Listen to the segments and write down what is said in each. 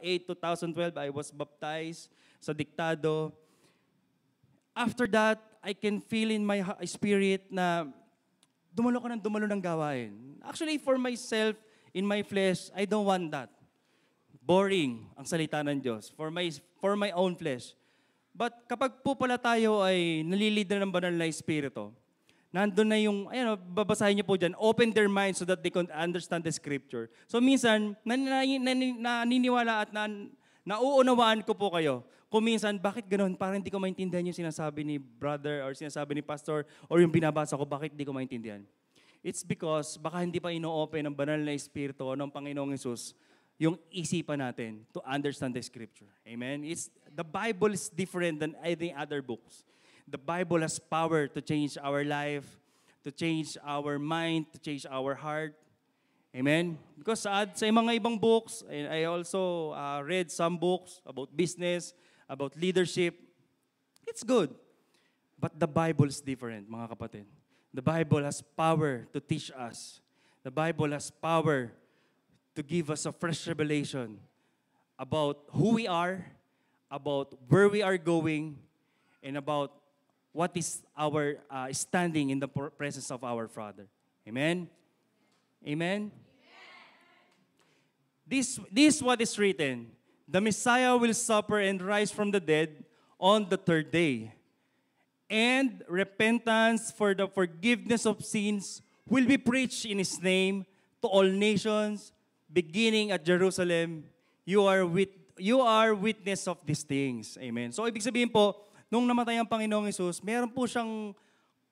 2012, I was baptized sa diktado. After that, I can feel in my spirit na dumalo ka ng dumalo ng gawain. Actually, for myself, in my flesh, I don't want that. Boring ang salita ng Diyos for my, for my own flesh. But kapag po pala tayo ay nalilid na ng banal na Espiritu, nandun na yung, ayan, o, babasahin niyo po dyan, open their minds so that they can understand the Scripture. So minsan, nan- nan- nan- naniniwala at nan- nauunawaan ko po kayo. Kung minsan, bakit ganun? Parang hindi ko maintindihan yung sinasabi ni brother or sinasabi ni pastor or yung binabasa ko, bakit hindi ko maintindihan? It's because baka hindi pa ino-open ng banal na Espiritu ng Panginoong Yesus yung isipan natin to understand the Scripture. Amen? It's, the Bible is different than any other books. The Bible has power to change our life, to change our mind, to change our heart. Amen? Because sa, sa mga ibang books, and I also uh, read some books about business, about leadership. It's good. But the Bible is different, mga kapatid. The Bible has power to teach us. The Bible has power to give us a fresh revelation about who we are, about where we are going, and about what is our uh, standing in the pr- presence of our Father. Amen? Amen? This, this what is written. The Messiah will suffer and rise from the dead on the third day. And repentance for the forgiveness of sins will be preached in His name to all nations, beginning at Jerusalem. You are with you are witness of these things. Amen. So ibig sabihin po, nung namatay ang Panginoong Yesus, meron po siyang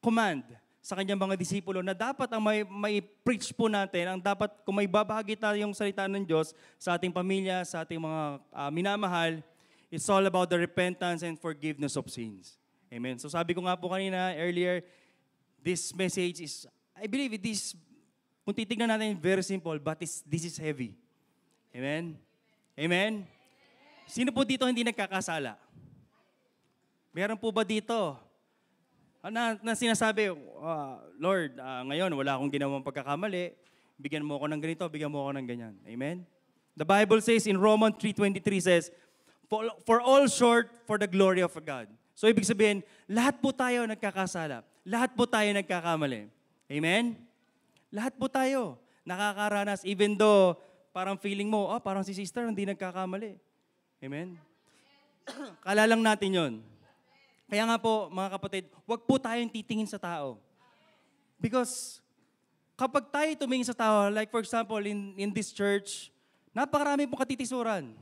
command sa kanyang mga disipulo na dapat ang may, may preach po natin, ang dapat kung may babahagi tayo yung salita ng Diyos sa ating pamilya, sa ating mga ah, minamahal, it's all about the repentance and forgiveness of sins. Amen. So sabi ko nga po kanina earlier, this message is, I believe it is, kung titignan natin, very simple, but it's, this is heavy. Amen? Amen? Sino po dito hindi nagkakasala? Meron po ba dito? Ah, Na, na sinasabi, "Ah, Lord, ah, ngayon wala akong ginawang pagkakamali. Bigyan mo ako ng ganito, bigyan mo ako ng ganyan. Amen? The Bible says in Romans 3.23 says, for, for all short for the glory of God. So ibig sabihin, lahat po tayo nagkakasala. Lahat po tayo nagkakamali. Amen? Lahat po tayo nakakaranas even though parang feeling mo, oh, parang si sister hindi nagkakamali. Amen? Kala lang natin yon. Kaya nga po, mga kapatid, wag po tayong titingin sa tao. Because kapag tayo tumingin sa tao, like for example, in, in this church, napakarami pong katitisuran.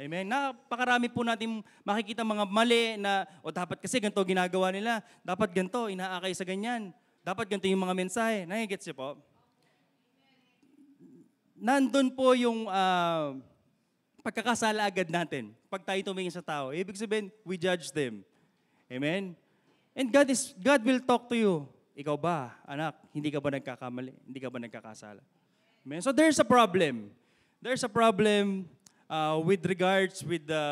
Amen? Napakarami po natin makikita mga mali na, o dapat kasi ganito ginagawa nila, dapat ganito, inaakay sa ganyan, dapat ganito yung mga mensahe. Nagigets niyo po? Nandun po yung ah, pagkakasala agad natin pag tayo tumingin sa tao. Ibig sabihin, we judge them. Amen? And God is God will talk to you. Ikaw ba, anak, hindi ka ba nagkakamali? Hindi ka ba nagkakasala? Amen? So there's a problem. There's a problem uh, with regards with the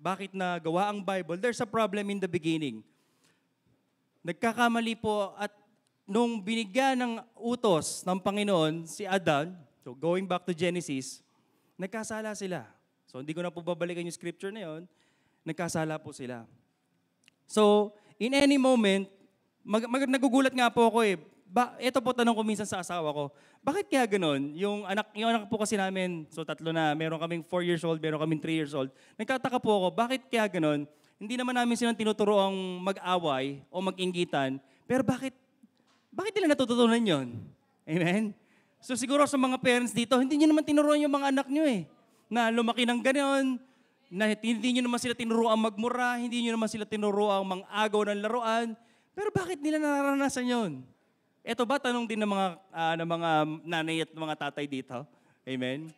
bakit na gawa ang Bible. There's a problem in the beginning. Nagkakamali po at nung binigyan ng utos ng Panginoon si Adan, so going back to Genesis, nagkasala sila. So hindi ko na po babalikan yung scripture na yon. Nagkasala po sila. So, in any moment, mag, mag, nagugulat nga po ako eh. Ba, ito po tanong ko minsan sa asawa ko, bakit kaya ganun? Yung anak, yung anak po kasi namin, so tatlo na, meron kaming 4 years old, meron kaming 3 years old. Nagtataka po ako, bakit kaya ganun? Hindi naman namin silang tinuturo ang mag-away o mag-inggitan, pero bakit, bakit nila natututunan yon? Amen? So siguro sa mga parents dito, hindi nyo naman tinuruan yung mga anak nyo eh. Na lumaki ng ganon, na hindi nyo naman sila tinuruan magmura, hindi nyo naman sila tinuruan mang-agaw ng laruan. Pero bakit nila nararanasan yon? Ito ba tanong din ng mga, ah, ng mga nanay at mga tatay dito? Amen?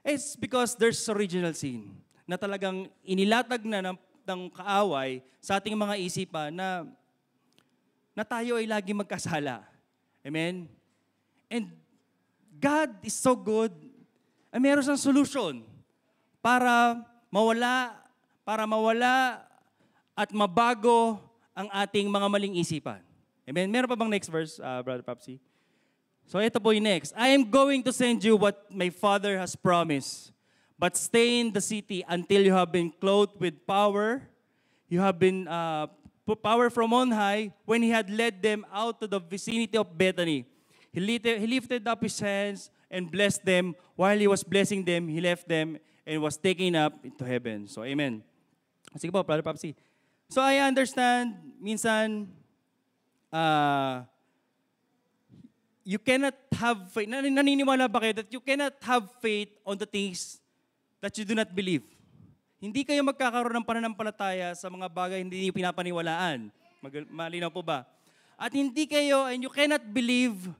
It's because there's original sin na talagang inilatag na ng, ng kaaway sa ating mga isipan na, na tayo ay lagi magkasala. Amen? And God is so good. Ay meron siyang solution para mawala, para mawala at mabago ang ating mga maling isipan. Amen? Meron pa bang next verse, uh, Brother Papsi? So ito po yung next. I am going to send you what my Father has promised. but stay in the city until you have been clothed with power. You have been uh, power from on high when he had led them out to the vicinity of Bethany. He lifted, he lifted up his hands and blessed them. While he was blessing them, he left them and was taken up into heaven. So, amen. Sige po, Brother Papsi. So, I understand, minsan, uh, you cannot have faith. Nan- Naniniwala ba kayo that you cannot have faith on the things that you do not believe? Hindi kayo magkakaroon ng pananampalataya sa mga bagay hindi niyo pinapaniwalaan. Mag- malinaw po ba? At hindi kayo, and you cannot believe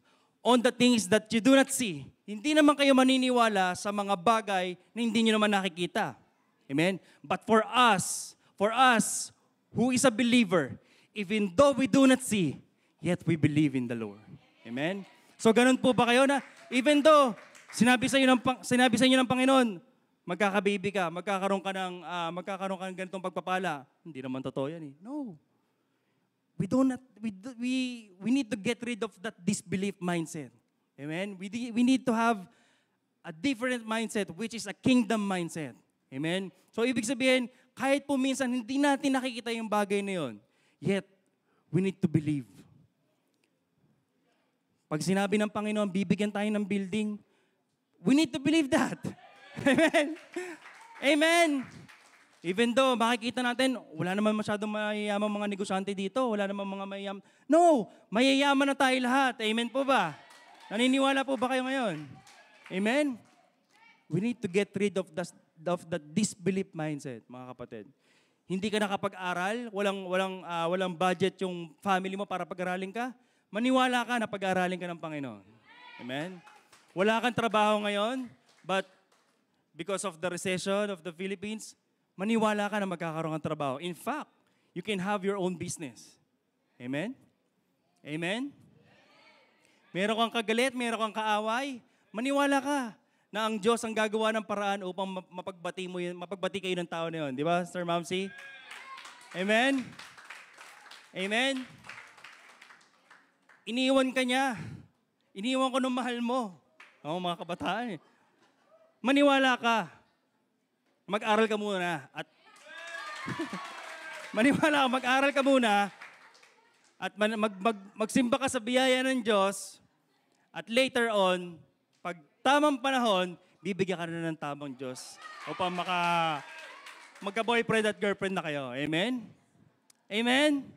on the things that you do not see. Hindi naman kayo maniniwala sa mga bagay na hindi niyo naman nakikita. Amen? But for us, for us who is a believer, even though we do not see, yet we believe in the Lord. Amen? So ganun po ba kayo na even though sinabi sa inyo ng sinabi sa inyo ng Panginoon, magkakababy ka, magkakaroon ka ng ah, magkakaroon ka ng ganitong pagpapala. Hindi naman totoo 'yan eh. No. We do not we do- we we need to get rid of that disbelief mindset. Amen. We we need to have a different mindset which is a kingdom mindset. Amen. So ibig sabihin, kahit po minsan hindi natin nakikita yung bagay na 'yon, yet we need to believe. Pag sinabi ng Panginoon, bibigyan tayo ng building, we need to believe that. Amen. Amen. Even though makikita natin, wala naman masyadong mayayaman mga negosyante dito, wala naman mga mayayam. No, mayayaman na tayo lahat. Amen po ba? Naniniwala po ba kayo ngayon? Amen? We need to get rid of the, of the disbelief mindset, mga kapatid. Hindi ka nakapag-aral, walang, walang, ah, walang budget yung family mo para pag-aralin ka, maniwala ka na pag-aralin ka ng Panginoon. Amen? Wala kang trabaho ngayon, but because of the recession of the Philippines, maniwala ka na magkakaroon ng trabaho. In fact, you can have your own business. Amen? Amen? Meron kang kagalit, meron kang kaaway, maniwala ka na ang Diyos ang gagawa ng paraan upang ma- mapagbati mo yun, mapagbati kayo ng tao na yun. Di ba, Sir Mamsi? Amen? Amen? Iniwan ka niya. Iniwan ko ng mahal mo. Oo, mga kabataan eh. Maniwala ka. Mag-aral ka muna. At Maniwala ka, mag-aral ka muna. At mag, mag, magsimba ka sa biyaya ng Diyos. At later on, pag tamang panahon, bibigyan ka na ng tamang Diyos upang maka, magka-boyfriend at girlfriend na kayo. Amen? Amen?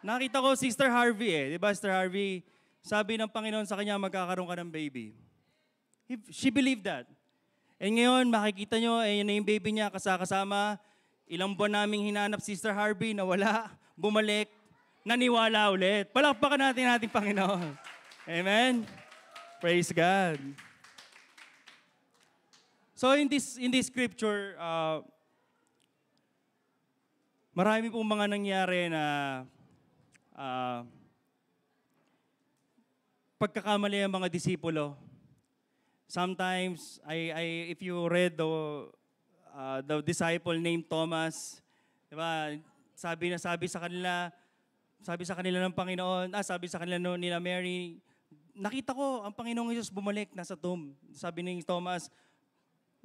Nakita ko Sister Harvey eh. Di ba, Sister Harvey? Sabi ng Panginoon sa kanya, magkakaroon ka ng baby. He- She believed that. And ngayon, makikita nyo, eh, yun na yung baby niya, kasakasama. Ilang buwan naming hinanap Sister Harvey na wala, bumalik, naniwala ulit. Palakpakan natin ating Panginoon. Amen? Praise God. So in this in this scripture, uh, marami pong mga nangyari na uh, pagkakamali ang mga disipulo. Sometimes, I, I, if you read the, uh, the disciple named Thomas, di ba, sabi na sabi sa kanila, sabi sa kanila ng Panginoon, ah, sabi sa kanila no, nila Mary, nakita ko ang Panginoong Jesus bumalik nasa tomb. Sabi ni Thomas,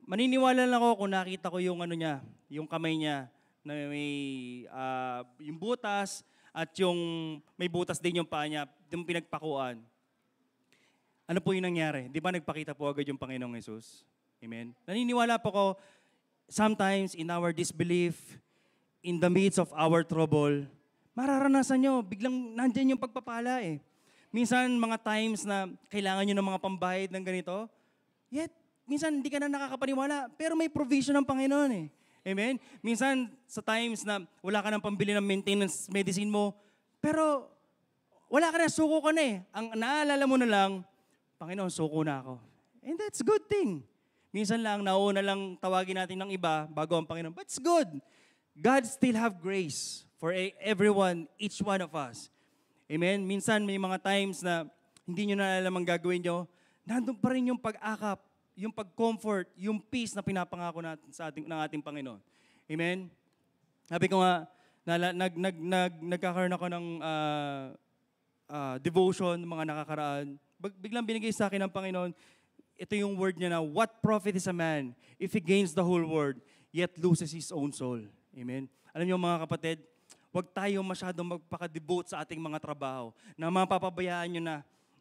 maniniwala lang ako kung nakita ko yung ano niya, yung kamay niya na may ah, yung butas at yung may butas din yung paa niya, yung pinagpakuan. Ano po yung nangyari? Di ba nagpakita po agad yung Panginoong Jesus? Amen? Naniniwala po ko, sometimes in our disbelief, in the midst of our trouble, mararanasan nyo, biglang nandyan yung pagpapala eh. Minsan, mga times na kailangan nyo ng mga pambayad ng ganito, yet, minsan hindi ka na nakakapaniwala, pero may provision ng Panginoon eh. Amen? Minsan, sa times na wala ka ng pambili ng maintenance medicine mo, pero wala ka na, suko ka na eh. Ang naalala mo na lang, Panginoon, suko na ako. And that's good thing. Minsan lang, nauna lang tawagin natin ng iba bago ang Panginoon. But it's good. God still have grace for e- everyone, each one of us. Amen? Minsan may mga times na hindi nyo na alam ang gagawin nyo, nandun pa rin yung pag-akap, yung pag-comfort, yung peace na pinapangako natin sa ating, ng ating Panginoon. Amen? Sabi ko nga, nala, nag, nag, nag, nagkakaroon ako ng ah, ah, devotion, mga nakakaraan. Biglang binigay sa akin ng Panginoon, ito yung word niya na, what profit is a man if he gains the whole world, yet loses his own soul? Amen? Alam niyo mga kapatid, huwag tayo masyadong magpaka-devote sa ating mga trabaho na mapapabayaan nyo na,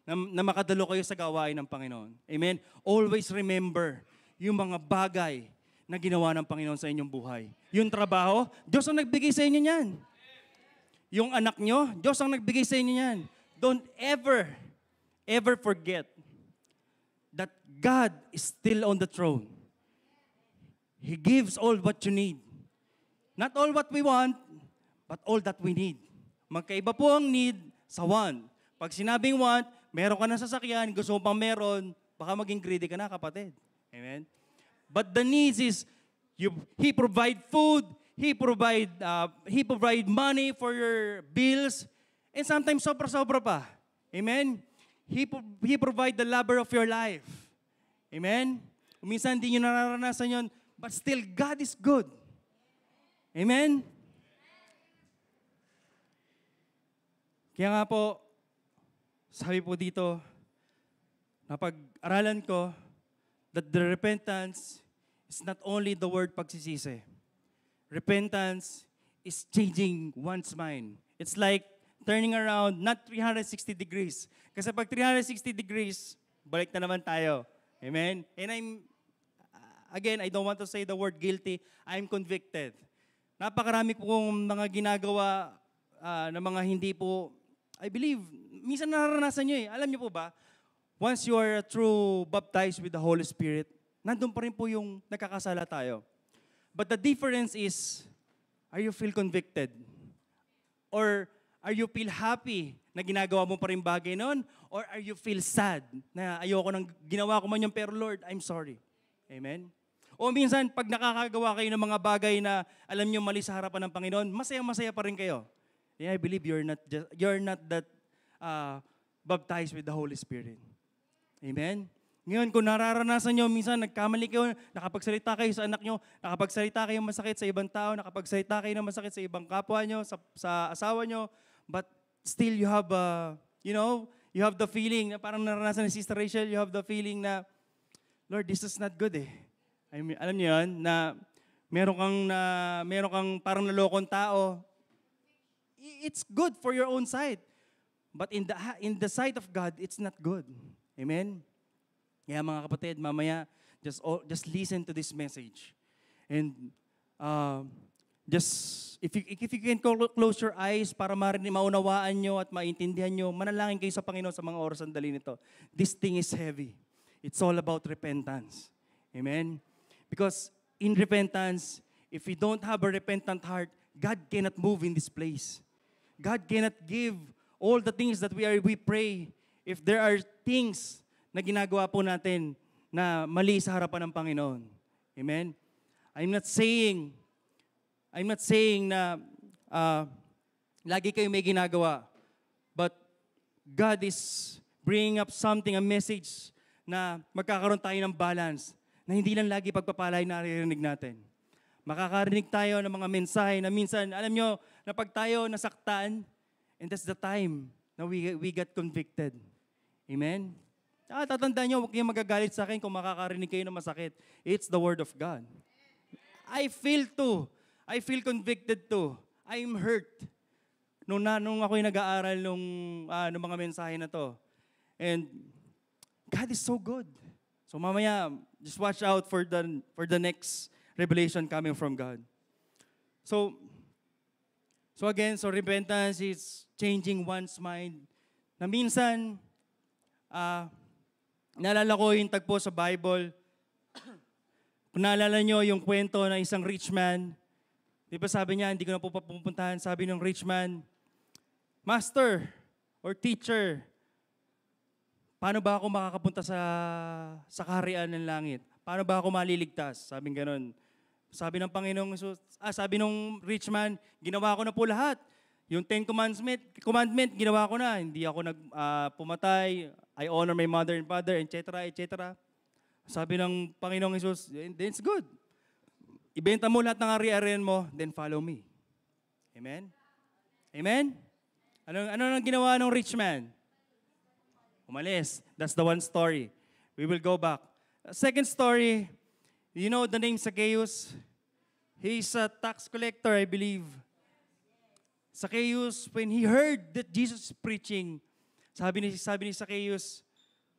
na, na makadalo kayo sa gawain ng Panginoon. Amen? Always remember yung mga bagay na ginawa ng Panginoon sa inyong buhay. Yung trabaho, Diyos ang nagbigay sa inyo niyan. Yung anak nyo, Diyos ang nagbigay sa inyo niyan. Don't ever, ever forget that God is still on the throne. He gives all what you need. Not all what we want, but all that we need. Magkaiba po ang need sa want. Pag sinabing want, meron ka ng sasakyan, gusto mo pang meron, baka maging greedy ka na, kapatid. Amen? But the needs is, you, He provide food, He provide, uh, He provide money for your bills, and sometimes sobra-sobra pa. Amen? He, he provide the lover of your life. Amen? Minsan hindi nyo nararanasan yon, but still, God is good. Amen? Kaya nga po, sabi po dito, napag-aralan ko that the repentance is not only the word pagsisisi. Repentance is changing one's mind. It's like turning around, not 360 degrees. Kasi pag 360 degrees, balik na naman tayo. Amen? And I'm, uh, again, I don't want to say the word guilty. I'm convicted. Napakarami po kong mga ginagawa uh, na mga hindi po, I believe, minsan nararanasan nyo eh. Alam nyo po ba, once you are true baptized with the Holy Spirit, nandun pa rin po yung nakakasala tayo. But the difference is, are you feel convicted? Or are you feel happy na ginagawa mo pa rin bagay noon? Or are you feel sad na ayoko nang ginawa ko man yung pero Lord, I'm sorry. Amen? O minsan, pag nakakagawa kayo ng mga bagay na alam nyo mali sa harapan ng Panginoon, masaya-masaya pa rin kayo. Yeah, I believe you're not, just, you're not that uh, baptized with the Holy Spirit. Amen? Ngayon, kung nararanasan nyo, minsan nagkamali kayo, nakapagsalita kayo sa anak nyo, nakapagsalita kayo masakit sa ibang tao, nakapagsalita kayo na masakit sa ibang kapwa nyo, sa, sa asawa nyo, but still you have, uh, you know, you have the feeling, na parang naranasan ni Sister Rachel, you have the feeling na, Lord, this is not good eh. I mean, alam niyo yun, na meron kang, na, meron kang parang nalokong tao, it's good for your own side. But in the, in the sight of God, it's not good. Amen? Kaya mga kapatid, mamaya, just, just listen to this message. And uh, just, if you, if you can close your eyes para marinig, maunawaan nyo at maintindihan nyo, manalangin kayo sa Panginoon sa mga oras dali nito. This thing is heavy. It's all about repentance. Amen? Because in repentance, if we don't have a repentant heart, God cannot move in this place. God cannot give all the things that we are we pray if there are things na ginagawa po natin na mali sa harapan ng Panginoon. Amen? I'm not saying, I'm not saying na uh, lagi kayo may ginagawa, but God is bringing up something, a message na magkakaroon tayo ng balance na hindi lang lagi pagpapalay na naririnig natin. Makakarinig tayo ng mga mensahe na minsan, alam nyo, na pag tayo nasaktan, and that's the time na we, we get convicted. Amen? Ah, tatandaan nyo, huwag kayong magagalit sa akin kung makakarinig kayo ng masakit. It's the Word of God. I feel too. I feel convicted too. I'm hurt. Nung, na, nung ako'y nag-aaral nung, uh, nung mga mensahe na to. And God is so good. So mamaya, just watch out for the, for the next revelation coming from God. So, so again, so repentance is changing one's mind. Na minsan, uh, Naalala ko yung tagpo sa Bible. Kung naalala nyo yung kwento ng isang rich man, di ba sabi niya, hindi ko na po pupuntahan, sabi ng rich man, Master or teacher, paano ba ako makakapunta sa, sa kaharian ng langit? Paano ba ako maliligtas? Sabi ganon. Sabi ng Panginoong Jesus, ah, sabi ng rich man, ginawa ko na po lahat. Yung Ten Commandment, commandment ginawa ko na. Hindi ako nag uh, pumatay. I honor my mother and father, etc., etc. Sabi ng Panginoong then it's good. Ibenta mo lahat ng ari-arian mo, then follow me. Amen? Amen? Ano, ano nang ginawa ng rich man? Umalis. That's the one story. We will go back. Second story, you know the name Zacchaeus? He's a tax collector, I believe. Zacchaeus, when he heard that Jesus is preaching, sabi ni, sabi ni Zacchaeus,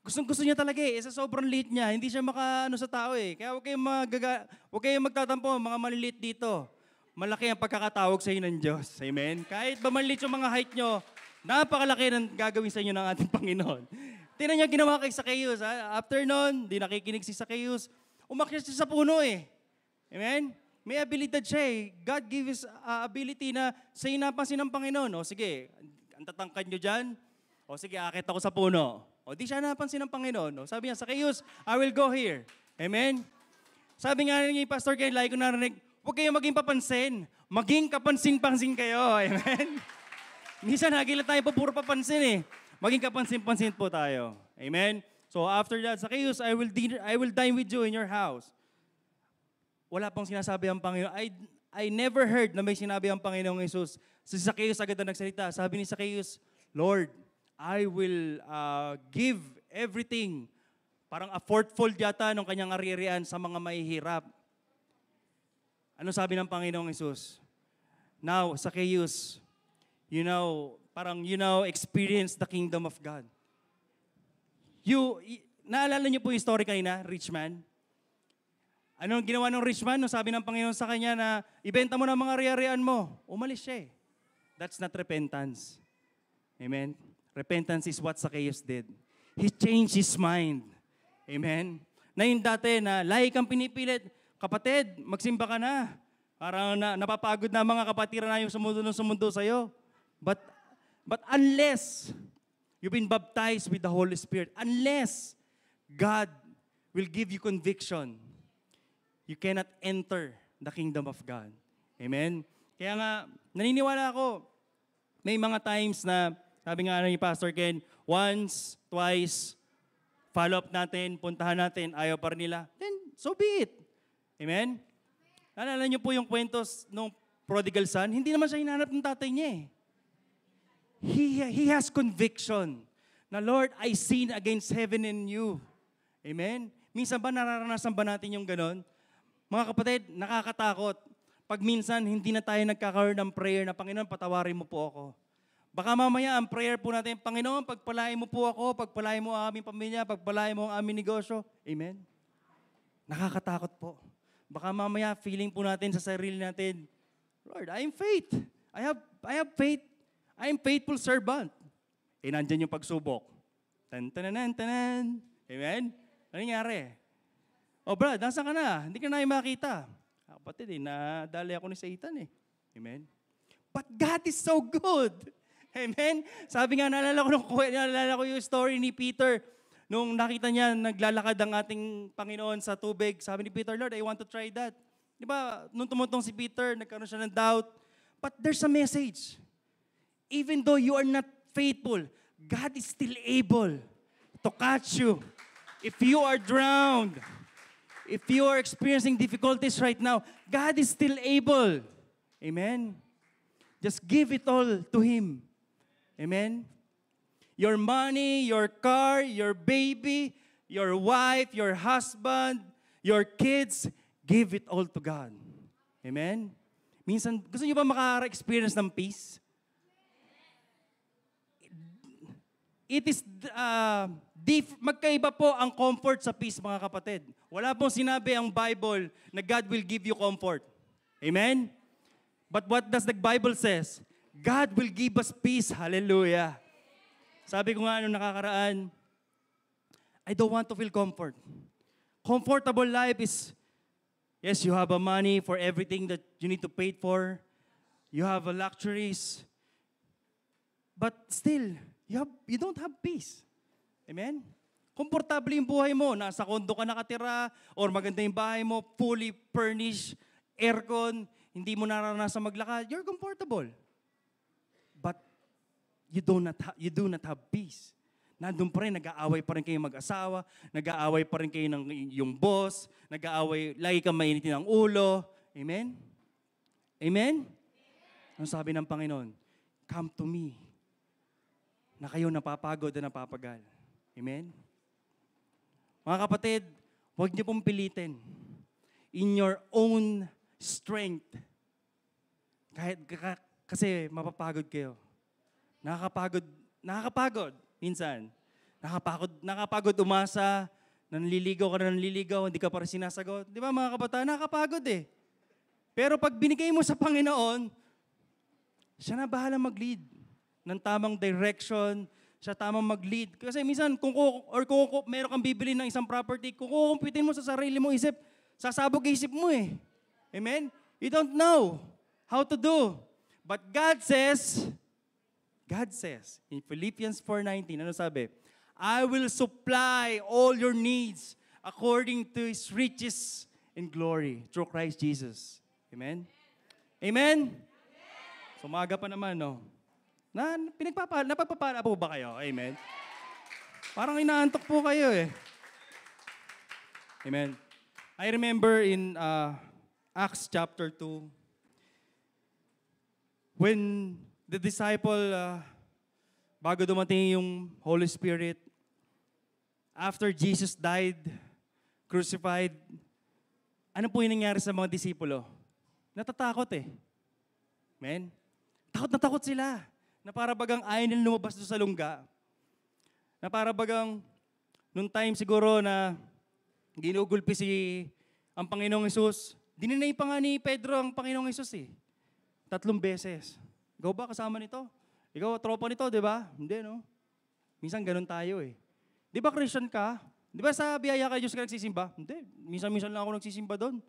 gustong gusto niya talaga eh, sa sobrang liit niya, hindi siya makaano sa tao eh. Kaya huwag kayong, magaga, huwag kayong magtatampo, mga maliliit dito. Malaki ang pagkakatawag sa inyo ng Diyos. Amen? Kahit ba maliit yung mga height nyo, napakalaki ng gagawin sa inyo ng ating Panginoon. Tingnan niya ginawa kay Zacchaeus. Ha? After nun, di nakikinig si Zacchaeus, umakyat siya sa puno eh. Amen? May abilidad siya eh. God gives uh, ability na sa inapansin ng Panginoon. O sige, ang tatangkad nyo dyan. O sige, akit ako sa puno. O di siya napansin ng Panginoon. O, sabi niya, Zacchaeus, I will go here. Amen? Sabi nga ni Pastor Ken, like ko narinig, huwag kayong maging papansin. Maging kapansin-pansin kayo. Amen? Minsan nagilat tayo po puro papansin eh. Maging kapansin-pansin po tayo. Amen? So after that, Zacchaeus, I will, din- I will dine with you in your house. Wala pong sinasabi ang Panginoon. I, I never heard na may sinabi ang Panginoong Jesus. Si Zacchaeus agad na nagsalita. Sabi ni Zacchaeus, Lord, I will uh, give everything. Parang a fourfold yata ng kanyang aririan sa mga mahihirap. Ano sabi ng Panginoong Jesus? Now, Zacchaeus, you know, parang you know, experience the kingdom of God. You, naalala niyo po yung story kanina, rich man? Anong ginawa ng rich man? Nung sabi ng Panginoon sa kanya na, ibenta mo na mga ari-arian mo. Umalis siya eh. That's not repentance. Amen? Repentance is what Zacchaeus did. He changed his mind. Amen? Na yung dati na lahi kang pinipilit, kapatid, magsimba ka na. Parang na, napapagod na mga kapatira na yung sumundo ng sumundo sa'yo. But, but unless you've been baptized with the Holy Spirit, unless God will give you conviction, you cannot enter the kingdom of God. Amen? Kaya nga, naniniwala ako, may mga times na, sabi nga ni Pastor Ken, once, twice, follow up natin, puntahan natin, ayaw pa rin nila, then so be it. Amen? Naalala niyo po yung kwentos ng prodigal son? Hindi naman siya hinahanap ng tatay niya eh. He, he has conviction na, Lord, I sin against heaven and you. Amen? Minsan ba nararanasan ba natin yung ganon? Mga kapatid, nakakatakot. Pag minsan hindi na tayo nagkakaroon ng prayer na, Panginoon, patawarin mo po ako. Baka mamaya ang prayer po natin, Panginoon, pagpalain mo po ako, pagpalain mo ang aming pamilya, pagpalain mo ang aming negosyo. Amen? Nakakatakot po. Baka mamaya feeling po natin sa sarili natin, Lord, I am faith. I have, I have faith. I am faithful servant. Eh, nandyan yung pagsubok. Tan tanan tanan. Amen? Ano nangyari? Oh, Brad, nasa ka na? Hindi ka na makita. Ah, Kapatid, eh, nadali ako ni Satan eh. Amen? But God is so good. Amen? Sabi nga, naalala ko, nung, naalala ko yung story ni Peter nung nakita niya naglalakad ang ating Panginoon sa tubig. Sabi ni Peter, Lord, I want to try that. Di ba, nung tumutong si Peter, nagkaroon siya ng doubt. But there's a message. Even though you are not faithful, God is still able to catch you. If you are drowned, if you are experiencing difficulties right now, God is still able. Amen. Just give it all to Him. Amen. Your money, your car, your baby, your wife, your husband, your kids, give it all to God. Amen. Minsan, gusto niyo ba maka-experience ng peace? It is, uh, dif- magkaiba po ang comfort sa peace, mga kapatid. Wala pong sinabi ang Bible na God will give you comfort. Amen? But what does the Bible says? God will give us peace. Hallelujah. Sabi ko nga nung nakakaraan, I don't want to feel comfort. Comfortable life is, yes, you have a money for everything that you need to pay for. You have a luxuries. But still, you, have, you don't have peace. Amen? Komportable yung buhay mo. Nasa kondo ka nakatira or maganda yung bahay mo, fully furnished, aircon, hindi mo naranasan maglakad. You're comfortable. But you do not ha- you do not have peace. Nandun pa rin, nag-aaway pa rin kayo mag-asawa, nag-aaway pa rin kayo ng yung boss, nag-aaway, lagi kang mainitin ang ulo. Amen? Amen? Ang sabi ng Panginoon, come to me, na kayo napapagod at napapagal. Amen? Mga kapatid, Huwag niyo pong pilitin. In your own strength. Kahit, ka- kasi mapapagod kayo. Nakakapagod, nakakapagod minsan. Nakakapagod, nakakapagod umasa, nanliligaw ka na nanliligaw, hindi ka pa rin sinasagot. Di ba mga kabataan, nakakapagod eh. Pero pag binigay mo sa Panginoon, siya na bahala mag-lead ng tamang direction, siya tamang mag-lead. Kasi minsan, kung, ku- or kung ku- meron kang bibili ng isang property, kung kukumpitin mo sa sarili mo isip, sasabog isip mo eh. Amen? You don't know how to do. But God says, God says in Philippians 4.19, ano sabi? I will supply all your needs according to His riches in glory through Christ Jesus. Amen? Amen? Sumaga pa naman, no? Na, pinagpapa, napagpapala po ba kayo? Amen? Parang inaantok po kayo eh. Amen. I remember in uh, Acts chapter 2, when the disciple, uh, bago dumating yung Holy Spirit, after Jesus died, crucified, ano po yung nangyari sa mga disipulo? Natatakot eh. Men, takot na takot sila. Na para bagang ayaw nila lumabas doon sa lungga. Na para bagang, nung time siguro na ginugulpi si ang Panginoong Yesus, dininay pa nga ni Pedro ang Panginoong Yesus eh. Tatlong beses. Ikaw ba kasama nito? Ikaw tropa nito, di ba? Hindi, no? Minsan ganun tayo eh. Di ba Christian ka? Di ba sa biyaya kay Diyos ka nagsisimba? Hindi. Minsan-minsan lang ako nagsisimba doon.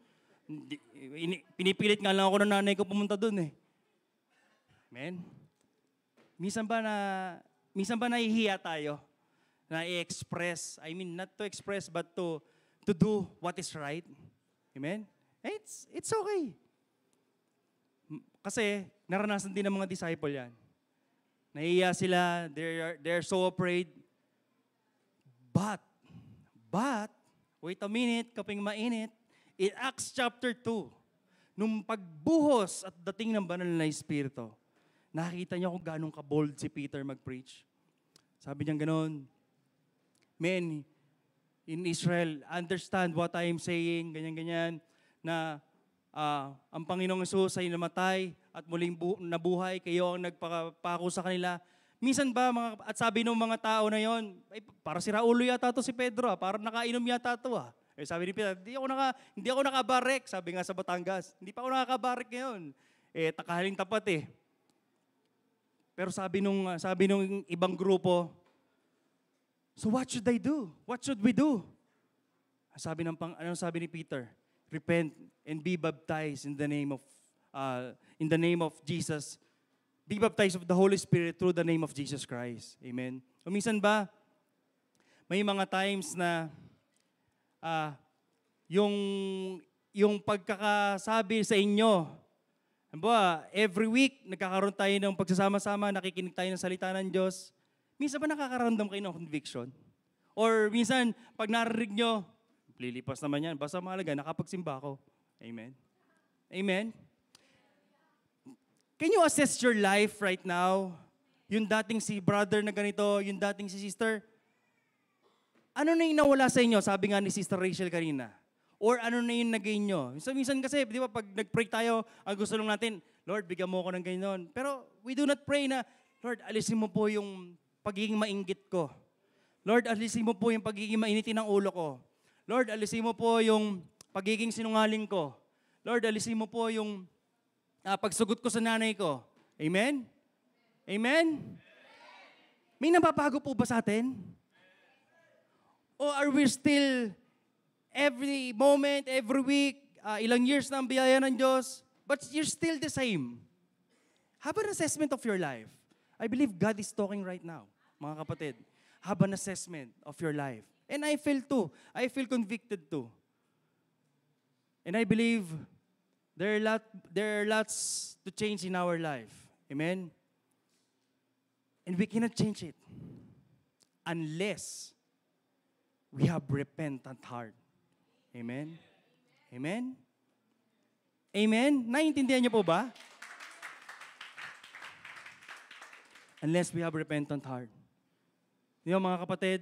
Pinipilit nga lang ako ng nanay ko pumunta doon eh. Amen? Minsan ba na, minsan ba nahihiya tayo? Na i-express, I mean, not to express, but to, to do what is right. Amen? It's, it's okay. Kasi, naranasan din ng mga disciple yan. Nahihiya sila, they're, they're so afraid. But, but, wait a minute, kaping mainit, in Acts chapter 2, nung pagbuhos at dating ng banal na Espiritu, nakita niya kung gano'ng ka-bold si Peter mag-preach. Sabi niya gano'n, Men, in Israel, understand what I am saying, ganyan-ganyan, na ah, ang Panginoong Yesus ay namatay at muling bu- nabuhay, kayo ang nagpapako sa kanila. Minsan ba, mga, at sabi ng mga tao na yon, ay, para si Raulo yata to si Pedro, ah, para nakainom yata to ah. Eh, sabi ni Peter, hindi ako, naka, hindi ako nakabarek, sabi nga sa Batangas. Hindi pa ako nakakabarek ngayon. Eh, takahaling tapat eh. Pero sabi nung, ah, sabi nung ibang grupo, So what should I do? What should we do? Sabi ng pang, anong sabi ni Peter? Repent and be baptized in the name of uh, in the name of Jesus. Be baptized of the Holy Spirit through the name of Jesus Christ. Amen. O minsan ba may mga times na ah, yung yung pagkakasabi sa inyo Halimbawa, every week, nagkakaroon tayo ng pagsasama-sama, nakikinig tayo ng salita ng Diyos. Minsan ba nakakaramdam kayo ng conviction? Or minsan, pag narinig nyo, lilipas naman yan, basta mahalaga, nakapagsimba ako. Amen? Amen? Can you assess your life right now? Yung dating si brother na ganito, yung dating si sister, ano na yung nawala sa inyo? Sabi nga ni Sister Rachel kanina. Or ano na yung nagain nyo? So minsan kasi, di ba, pag nag-pray tayo, ang gusto lang natin, Lord, bigyan mo ako ng ganyan. Pero we do not pray na, Lord, alisin mo po yung pagiging mainggit ko. Lord, alisin mo po yung pagiging mainitin ng ulo ko. Lord, alisin mo po yung pagiging sinungaling ko. Lord, alisin mo po yung ah, pagsugot ko sa nanay ko. Amen? Amen? May nababago po ba sa atin? Or are we still every moment, every week, ah, ilang years na ang biyaya ng Diyos, but you're still the same? Have an assessment of your life. I believe God is talking right now, mga kapatid. Have an assessment of your life. And I feel too. I feel convicted too. And I believe there are, lot, there are lots to change in our life. Amen? And we cannot change it unless we have repentant heart. Amen? Amen? Amen? Naiintindihan niyo po ba? Unless we have repentant heart. Di mga kapatid,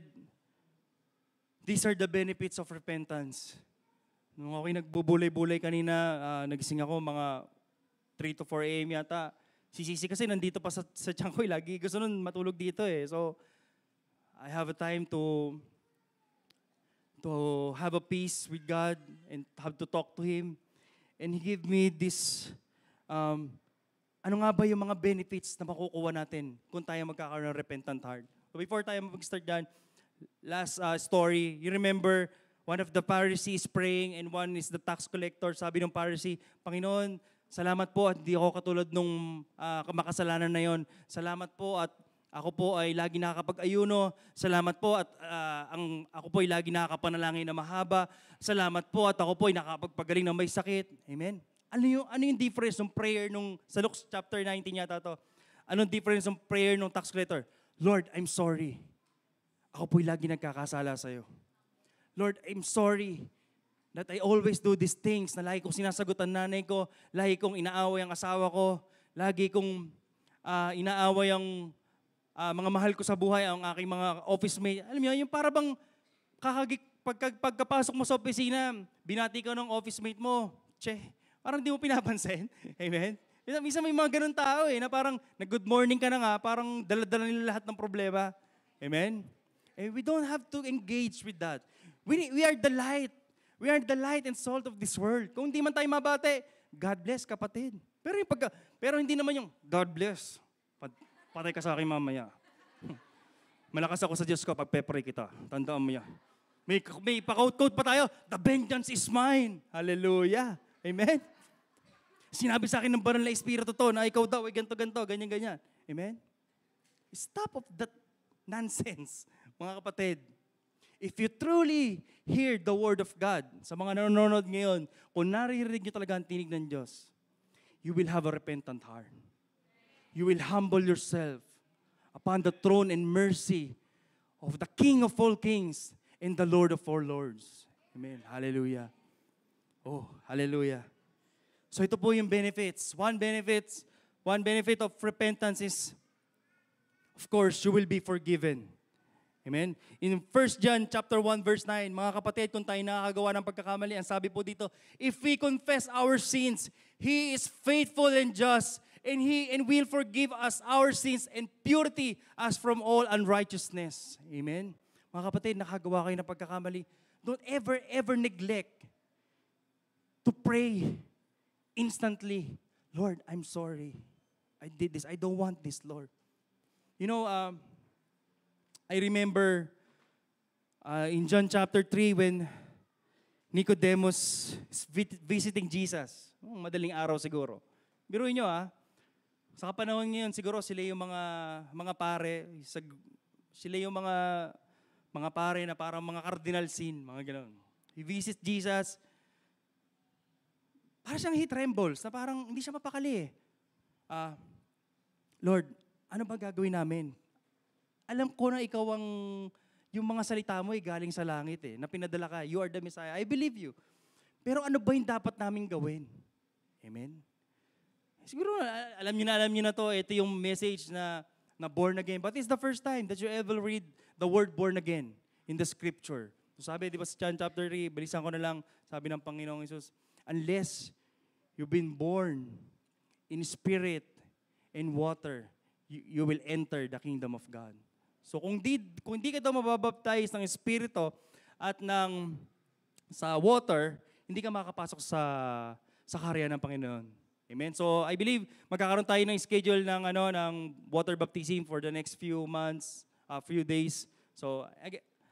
These are the benefits of repentance. Nung ako'y nagbubulay-bulay kanina, ah, nagising ako mga 3 to 4 a.m. yata. Si Sisi kasi nandito pa sa, sa tiyan ko. eh. Lagi gusto nun matulog dito eh. So, I have a time to to have a peace with God and have to talk to Him. And He gave me this, um, ano nga ba yung mga benefits na makukuha natin kung tayo magkakaroon ng repentant heart. So before tayo mag-start dyan, last uh, story, you remember one of the Pharisees praying and one is the tax collector. Sabi ng Pharisee, Panginoon, salamat po at hindi ako katulad nung uh, makasalanan na yon. Salamat po at ako po ay lagi nakakapag-ayuno. Salamat po at ah, ang ako po ay lagi nakakapanalangin na mahaba. Salamat po at ako po ay nakakapagpagaling ng may sakit. Amen. Ano yung ano yung difference ng prayer nung sa Luke chapter 19 yata to? Anong difference ng prayer nung tax collector? Lord, I'm sorry. Ako po ay lagi nagkakasala sa iyo. Lord, I'm sorry that I always do these things na lagi kong sinasagot ang nanay ko, lagi kong inaaway ang asawa ko, lagi kong ah, inaaway ang ah, mga mahal ko sa buhay, ang aking mga office mate. Alam niyo, yung para bang kakagik, pagka, pagkapasok mo sa opisina, binati ka ng office mate mo, che, parang di mo pinapansin. Amen? Minsan- may mga ganun tao eh, na parang nag-good morning ka na nga, parang dala-dala nila lahat ng problema. Amen? And we don't have to engage with that. We, we are the light. We are the light and salt of this world. Kung hindi man tayo mabate, God bless, kapatid. Pero, yung pagka, pero hindi naman yung, God bless, patay ka sa akin mamaya. Malakas ako sa Diyos ko pag pepray kita. Tandaan mo yan. May, may pa-quote-quote pa tayo, The vengeance is mine. Hallelujah. Amen. Sinabi sa akin ng banal na Espiritu to na ikaw daw ay ganto-ganto, ganyan-ganyan. Amen? Stop of that nonsense, mga kapatid. If you truly hear the word of God, sa mga nanonood ngayon, kung naririnig niyo talaga ang tinig ng Diyos, you will have a repentant heart. You will humble yourself upon the throne and mercy of the King of all kings and the Lord of all lords. Amen. Hallelujah. Oh, hallelujah. So ito po yung benefits. One benefits, one benefit of repentance is, of course, you will be forgiven. Amen? In 1 John chapter 1 verse 9, mga kapatid, kung tayo nakakagawa ng pagkakamali, ang sabi po dito, if we confess our sins, He is faithful and just, and He and will forgive us our sins and purity us from all unrighteousness. Amen? Mga kapatid, nakagawa kayo ng pagkakamali, don't ever, ever neglect to pray instantly, Lord, I'm sorry. I did this. I don't want this, Lord. You know, um, I remember uh, in John chapter 3 when Nicodemus is vi- visiting Jesus. Oh, madaling araw siguro. Biruin nyo ah. Sa kapanahon ngayon, siguro sila yung mga mga pare, sila yung mga mga pare na parang mga cardinal sin, mga gano'n. He visits Jesus, para siyang he trembles, na parang hindi siya mapakali eh. Ah, Lord, ano ba gagawin namin? Alam ko na ikaw ang, yung mga salita mo ay galing sa langit eh, na pinadala ka, you are the Messiah. I believe you. Pero ano ba yung dapat namin gawin? Amen? Siguro, alam niyo na, alam niyo na to, ito yung message na, na born again. But it's the first time that you ever read the word born again in the scripture. So sabi, di ba sa John chapter 3, balisan ko na lang, sabi ng Panginoong Isus, unless you've been born in spirit and water, you, you will enter the kingdom of God. So kung di, kung di ka daw mababaptize ng Espiritu at ng sa water, hindi ka makakapasok sa sa kaharian ng Panginoon. Amen. So I believe magkakaroon tayo ng schedule ng ano ng water baptism for the next few months, uh, few days. So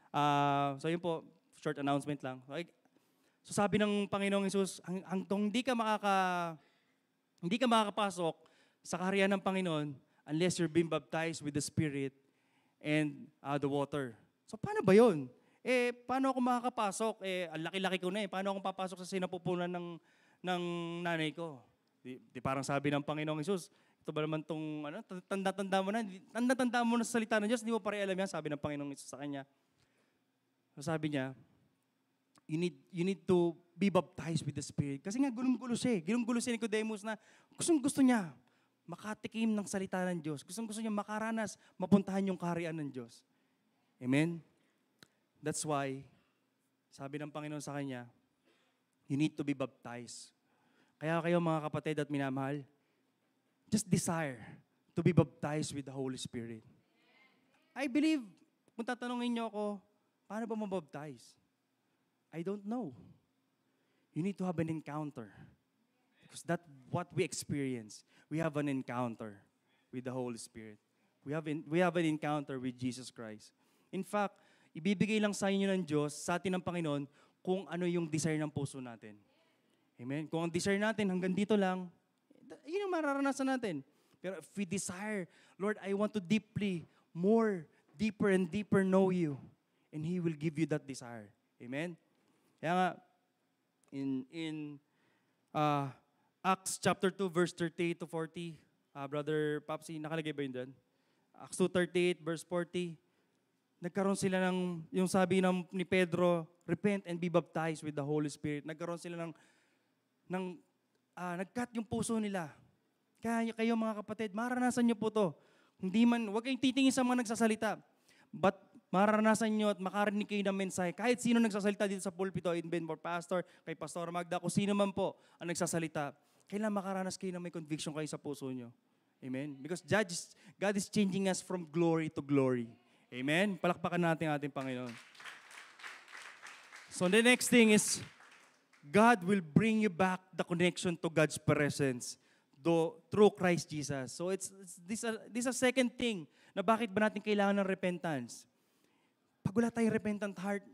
uh, so yun po, short announcement lang. Like, So sabi ng Panginoong Hesus, hang, hangtong hindi ka makaka hindi ka makakapasok sa kaharian ng Panginoon unless you're being baptized with the Spirit and uh, the water. So paano ba 'yon? Eh paano ako makakapasok? Eh ang laki-laki ko na eh. Paano ako papasok sa sinapupunan ng ng nanay ko? Di, di parang sabi ng Panginoong Hesus, ito ba naman tong ano, tanda-tanda mo na, tanda-tanda mo na sa salita ng Diyos, di mo pa rin alam yan, sabi ng Panginoong Hesus sa kanya. So sabi niya, you need you need to be baptized with the Spirit. Kasi nga gulong-gulo siya eh. Gulong-gulo si Nicodemus na gustong gusto niya makatikim ng salita ng Diyos. Gustong gusto niya makaranas, mapuntahan yung kaharian ng Diyos. Amen? That's why sabi ng Panginoon sa kanya, you need to be baptized. Kaya kayo mga kapatid at minamahal, just desire to be baptized with the Holy Spirit. I believe, kung tatanungin niyo ako, paano ba mabaptize? I don't know. You need to have an encounter. Because that's what we experience. We have an encounter with the Holy Spirit. We have, in, we have an encounter with Jesus Christ. In fact, ibibigay lang sa inyo ng Diyos, sa atin ng Panginoon, kung ano yung desire ng puso natin. Amen? Kung ang desire natin hanggang dito lang, yun yung mararanasan natin. Pero if we desire, Lord, I want to deeply, more, deeper and deeper know you. And He will give you that desire. Amen? Kaya nga, in, in uh, Acts chapter 2, verse 38 to 40, uh, Brother Papsi, nakalagay ba yun dyan? Acts 2.38, verse 40, nagkaroon sila ng, yung sabi ng, ni Pedro, repent and be baptized with the Holy Spirit. Nagkaroon sila ng, ng uh, nagkat yung puso nila. Kaya kayo mga kapatid, maranasan nyo po to. Hindi man, huwag kayong titingin sa mga nagsasalita. But maranasan nyo at makarinig kayo ng mensahe. Kahit sino nagsasalita dito sa pulpito, in Benmore Pastor, kay Pastor Magda, kung sino man po ang nagsasalita, kailan makaranas kayo na may conviction kayo sa puso nyo. Amen? Because God is, God is changing us from glory to glory. Amen? Palakpakan natin ating Panginoon. So the next thing is, God will bring you back the connection to God's presence do, through Christ Jesus. So it's, it's this, a, this a second thing na bakit ba natin kailangan ng repentance. Pag wala tayong repentant heart,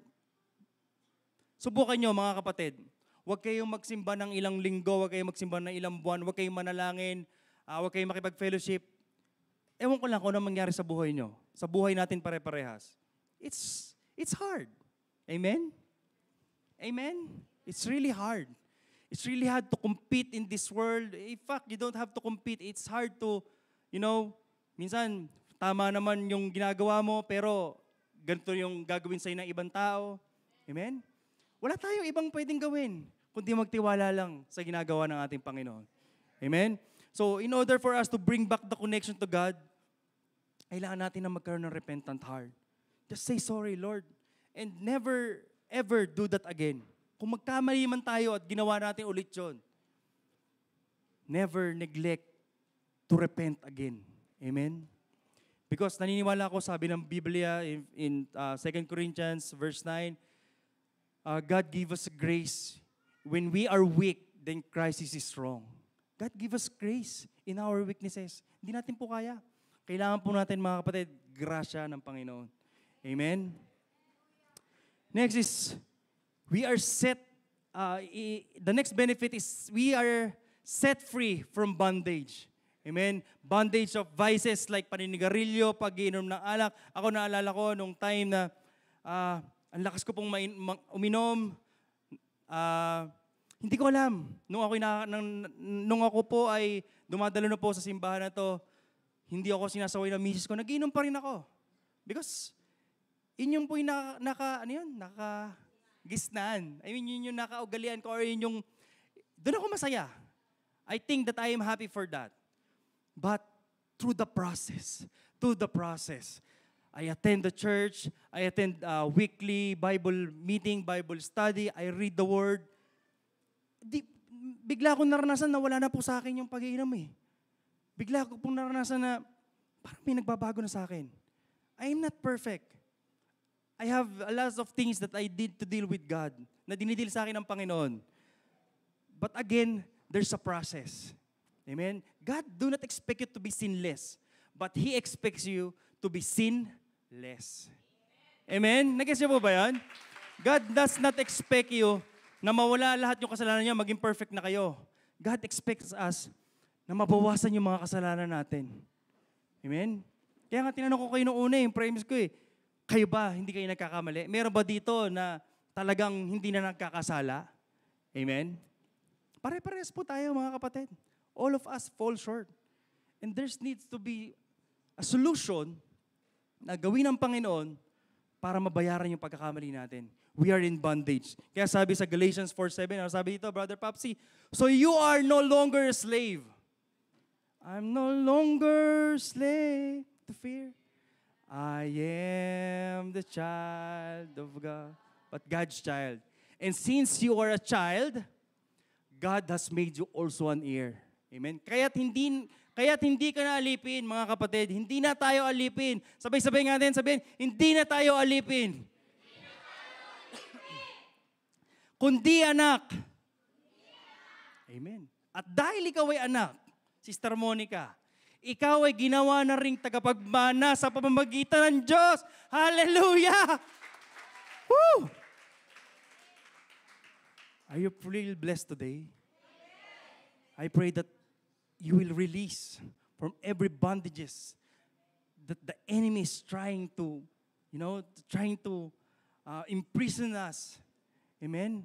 subukan nyo mga kapatid, huwag kayong magsimba ng ilang linggo, huwag kayong magsimba ng ilang buwan, huwag kayong manalangin, uh, huwag kayong makipag-fellowship. Ewan ko lang kung ano mangyari sa buhay nyo. Sa buhay natin pare-parehas. It's, it's hard. Amen? Amen? It's really hard. It's really hard to compete in this world. In fact, you don't have to compete. It's hard to, you know, minsan, tama naman yung ginagawa mo, pero ganito yung gagawin sa'yo ng ibang tao. Amen? Wala tayong ibang pwedeng gawin, kundi magtiwala lang sa ginagawa ng ating Panginoon. Amen? So, in order for us to bring back the connection to God, kailangan natin na magkaroon ng repentant heart. Just say sorry, Lord. And never, ever do that again. Kung magkamali man tayo at ginawa natin ulit yon, never neglect to repent again. Amen? Because naniniwala ako, sabi ng Biblia in, in uh, 2 Corinthians verse 9, uh, God give us grace. When we are weak, then Christ is strong. God give us grace in our weaknesses. Hindi natin po kaya. Kailangan po natin mga kapatid, grasya ng Panginoon. Amen? Next is, we are set, uh, the next benefit is we are set free from bondage. Amen? Bondage of vices like paninigarilyo, pag-iinom ng alak. Ako naalala ko nung time na uh, ang lakas ko pong main, ma- uminom. Uh, hindi ko alam. Nung ako, na, nung, nung ako po ay dumadalo na po sa simbahan na to, hindi ako sinasaway ng misis ko, nagiinom pa rin ako. Because, yun yung po yung naka, naka ano yun, naka, gisnan. I mean, yun yung nakaugalian ko or yun yung, doon ako masaya. I think that I am happy for that. But through the process, through the process, I attend the church, I attend uh, weekly Bible meeting, Bible study, I read the Word. Di, bigla akong naranasan na wala na po sa akin yung pag-iinom eh. Bigla ko pong naranasan na parang may nagbabago na sa akin. I am not perfect. I have a lot of things that I did to deal with God, na dinidil sa akin ng Panginoon. But again, there's a process. Amen? God do not expect you to be sinless, but He expects you to be sinless. Amen? Nag-guess po ba yan? God does not expect you na mawala lahat yung kasalanan niya, maging perfect na kayo. God expects us na mabawasan yung mga kasalanan natin. Amen? Kaya nga tinanong ko kayo noong una, yung premise ko eh, kayo ba, hindi kayo nagkakamali? Meron ba dito na talagang hindi na nagkakasala? Amen? Pare-pares po tayo mga kapatid. All of us fall short. And there needs to be a solution na gawin ng Panginoon para mabayaran yung pagkakamali natin. We are in bondage. Kaya sabi sa Galatians 4.7, ano sabi dito, Brother Papsi, So you are no longer a slave. I'm no longer slave to fear. I am the child of God. but God's child. And since you are a child, God has made you also an heir. Amen? Kaya't hindi, kaya't hindi ka na alipin, mga kapatid. Hindi na tayo alipin. Sabay-sabay nga din, sabihin, hindi na tayo alipin. Kundi anak. Amen. At dahil ikaw ay anak, Sister Monica, ikaw ay ginawa na ring tagapagmana sa pamamagitan ng Diyos. Hallelujah! Woo! Are you really blessed today? I pray that you will release from every bondages that the enemy is trying to, you know, trying to uh, imprison us. Amen.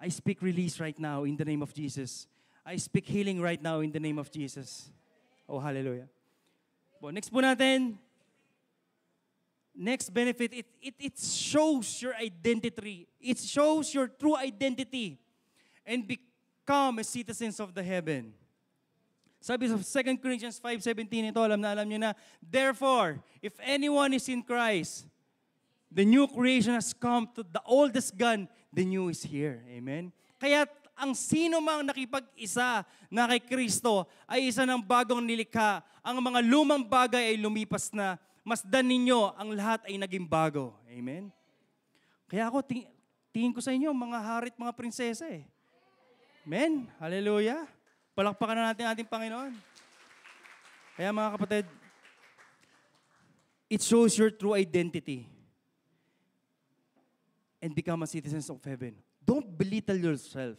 I speak release right now in the name of Jesus. I speak healing right now in the name of Jesus. Oh, hallelujah. Well, next po natin, next benefit, it, it, it shows your identity. It shows your true identity and become a citizens of the heaven. Sabi sa 2 Corinthians 5.17 ito, alam na alam niyo na, Therefore, if anyone is in Christ, the new creation has come to the oldest gone, the new is here. Amen? Kaya ang sino mang nakipag-isa na kay Kristo ay isa ng bagong nilikha. Ang mga lumang bagay ay lumipas na. Masdan ninyo, ang lahat ay naging bago. Amen? Kaya ako, ting- tingin ko sa inyo, mga harit, mga prinsesa eh. Amen? Hallelujah. Palakpakan na natin ating Panginoon. Kaya mga kapatid, it shows your true identity and become a citizens of heaven. Don't belittle yourself.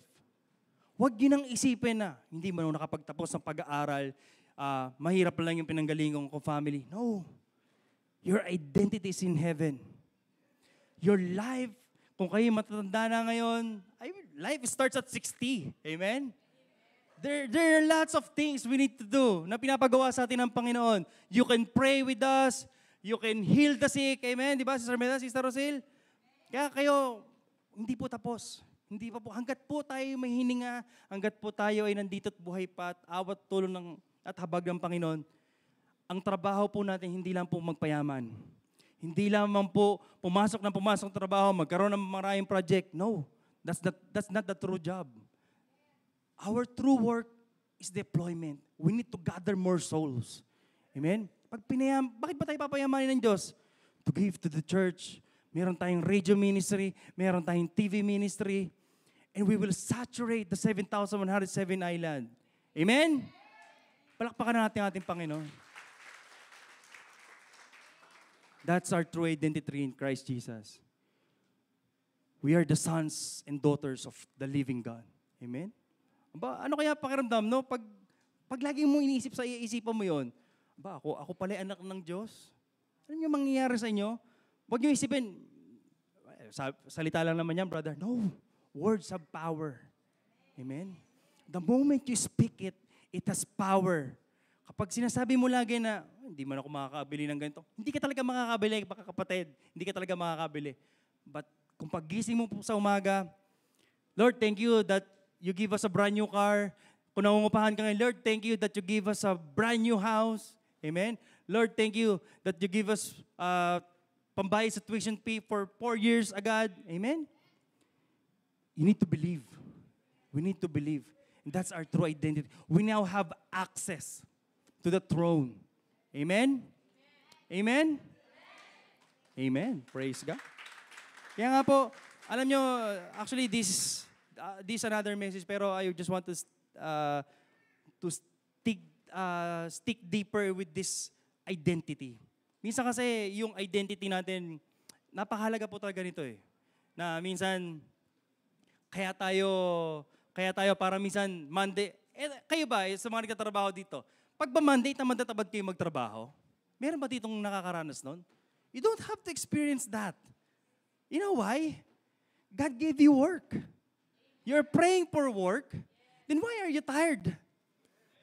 Huwag yun ang isipin na, hindi mo nakapagtapos ng pag-aaral, ah, mahirap lang yung pinanggalingan ko family. No. Your identity is in heaven. Your life, kung kayo matatanda na ngayon, I life starts at 60. Amen? There, there are lots of things we need to do na pinapagawa sa atin ng Panginoon. You can pray with us. You can heal the sick. Amen? Di ba, Sister Meda, Sister Rosil? Kaya kayo, hindi po tapos. Hindi pa po. Hanggat po tayo may hininga, hanggat po tayo ay nandito at buhay pa at awat tulong ng, at habag ng Panginoon, ang trabaho po natin hindi lang po magpayaman. Hindi lamang po pumasok ng pumasok trabaho, magkaroon ng maraming project. No, that's, not, that's not the true job. Our true work is deployment. We need to gather more souls. Amen? Pag pinayam, bakit ba tayo papayamanin ng Diyos? To give to the church. Meron tayong radio ministry, meron tayong TV ministry, and we will saturate the 7,107 island. Amen? Palakpakan natin ating Panginoon. That's our true identity in Christ Jesus. We are the sons and daughters of the living God. Amen? Aba, ano kaya pakiramdam, no? Pag, pag lagi mo iniisip sa iisipan mo yon, ba, ako, ako pala anak ng Diyos? Ano yung mangyayari sa inyo? Huwag niyo isipin, sa, salita lang naman yan, brother. No, words have power. Amen? The moment you speak it, it has power. Kapag sinasabi mo lagi na, hindi man ako makakabili ng ganito, hindi ka talaga makakabili, kapatid. Hindi ka talaga makakabili. But kung pagising mo po sa umaga, Lord, thank you that you give us a brand new car. Kung nangungupahan ka ngayon, Lord, thank you that you give us a brand new house. Amen? Lord, thank you that you give us uh, pambayad sa tuition fee for four years agad. Amen? You need to believe. We need to believe. And that's our true identity. We now have access to the throne. Amen? Amen? Amen. Praise God. Kaya nga po, alam nyo, actually this uh, this another message pero I just want to uh, to stick uh, stick deeper with this identity. Minsan kasi yung identity natin napakahalaga po talaga nito eh. Na minsan kaya tayo kaya tayo para minsan Monday eh, kayo ba eh, sa mga nagtatrabaho dito? Pag ba Monday tamad na tamad kayo magtrabaho? Meron ba ditong nakakaranas nun? You don't have to experience that. You know why? God gave you work. You're praying for work. Then why are you tired?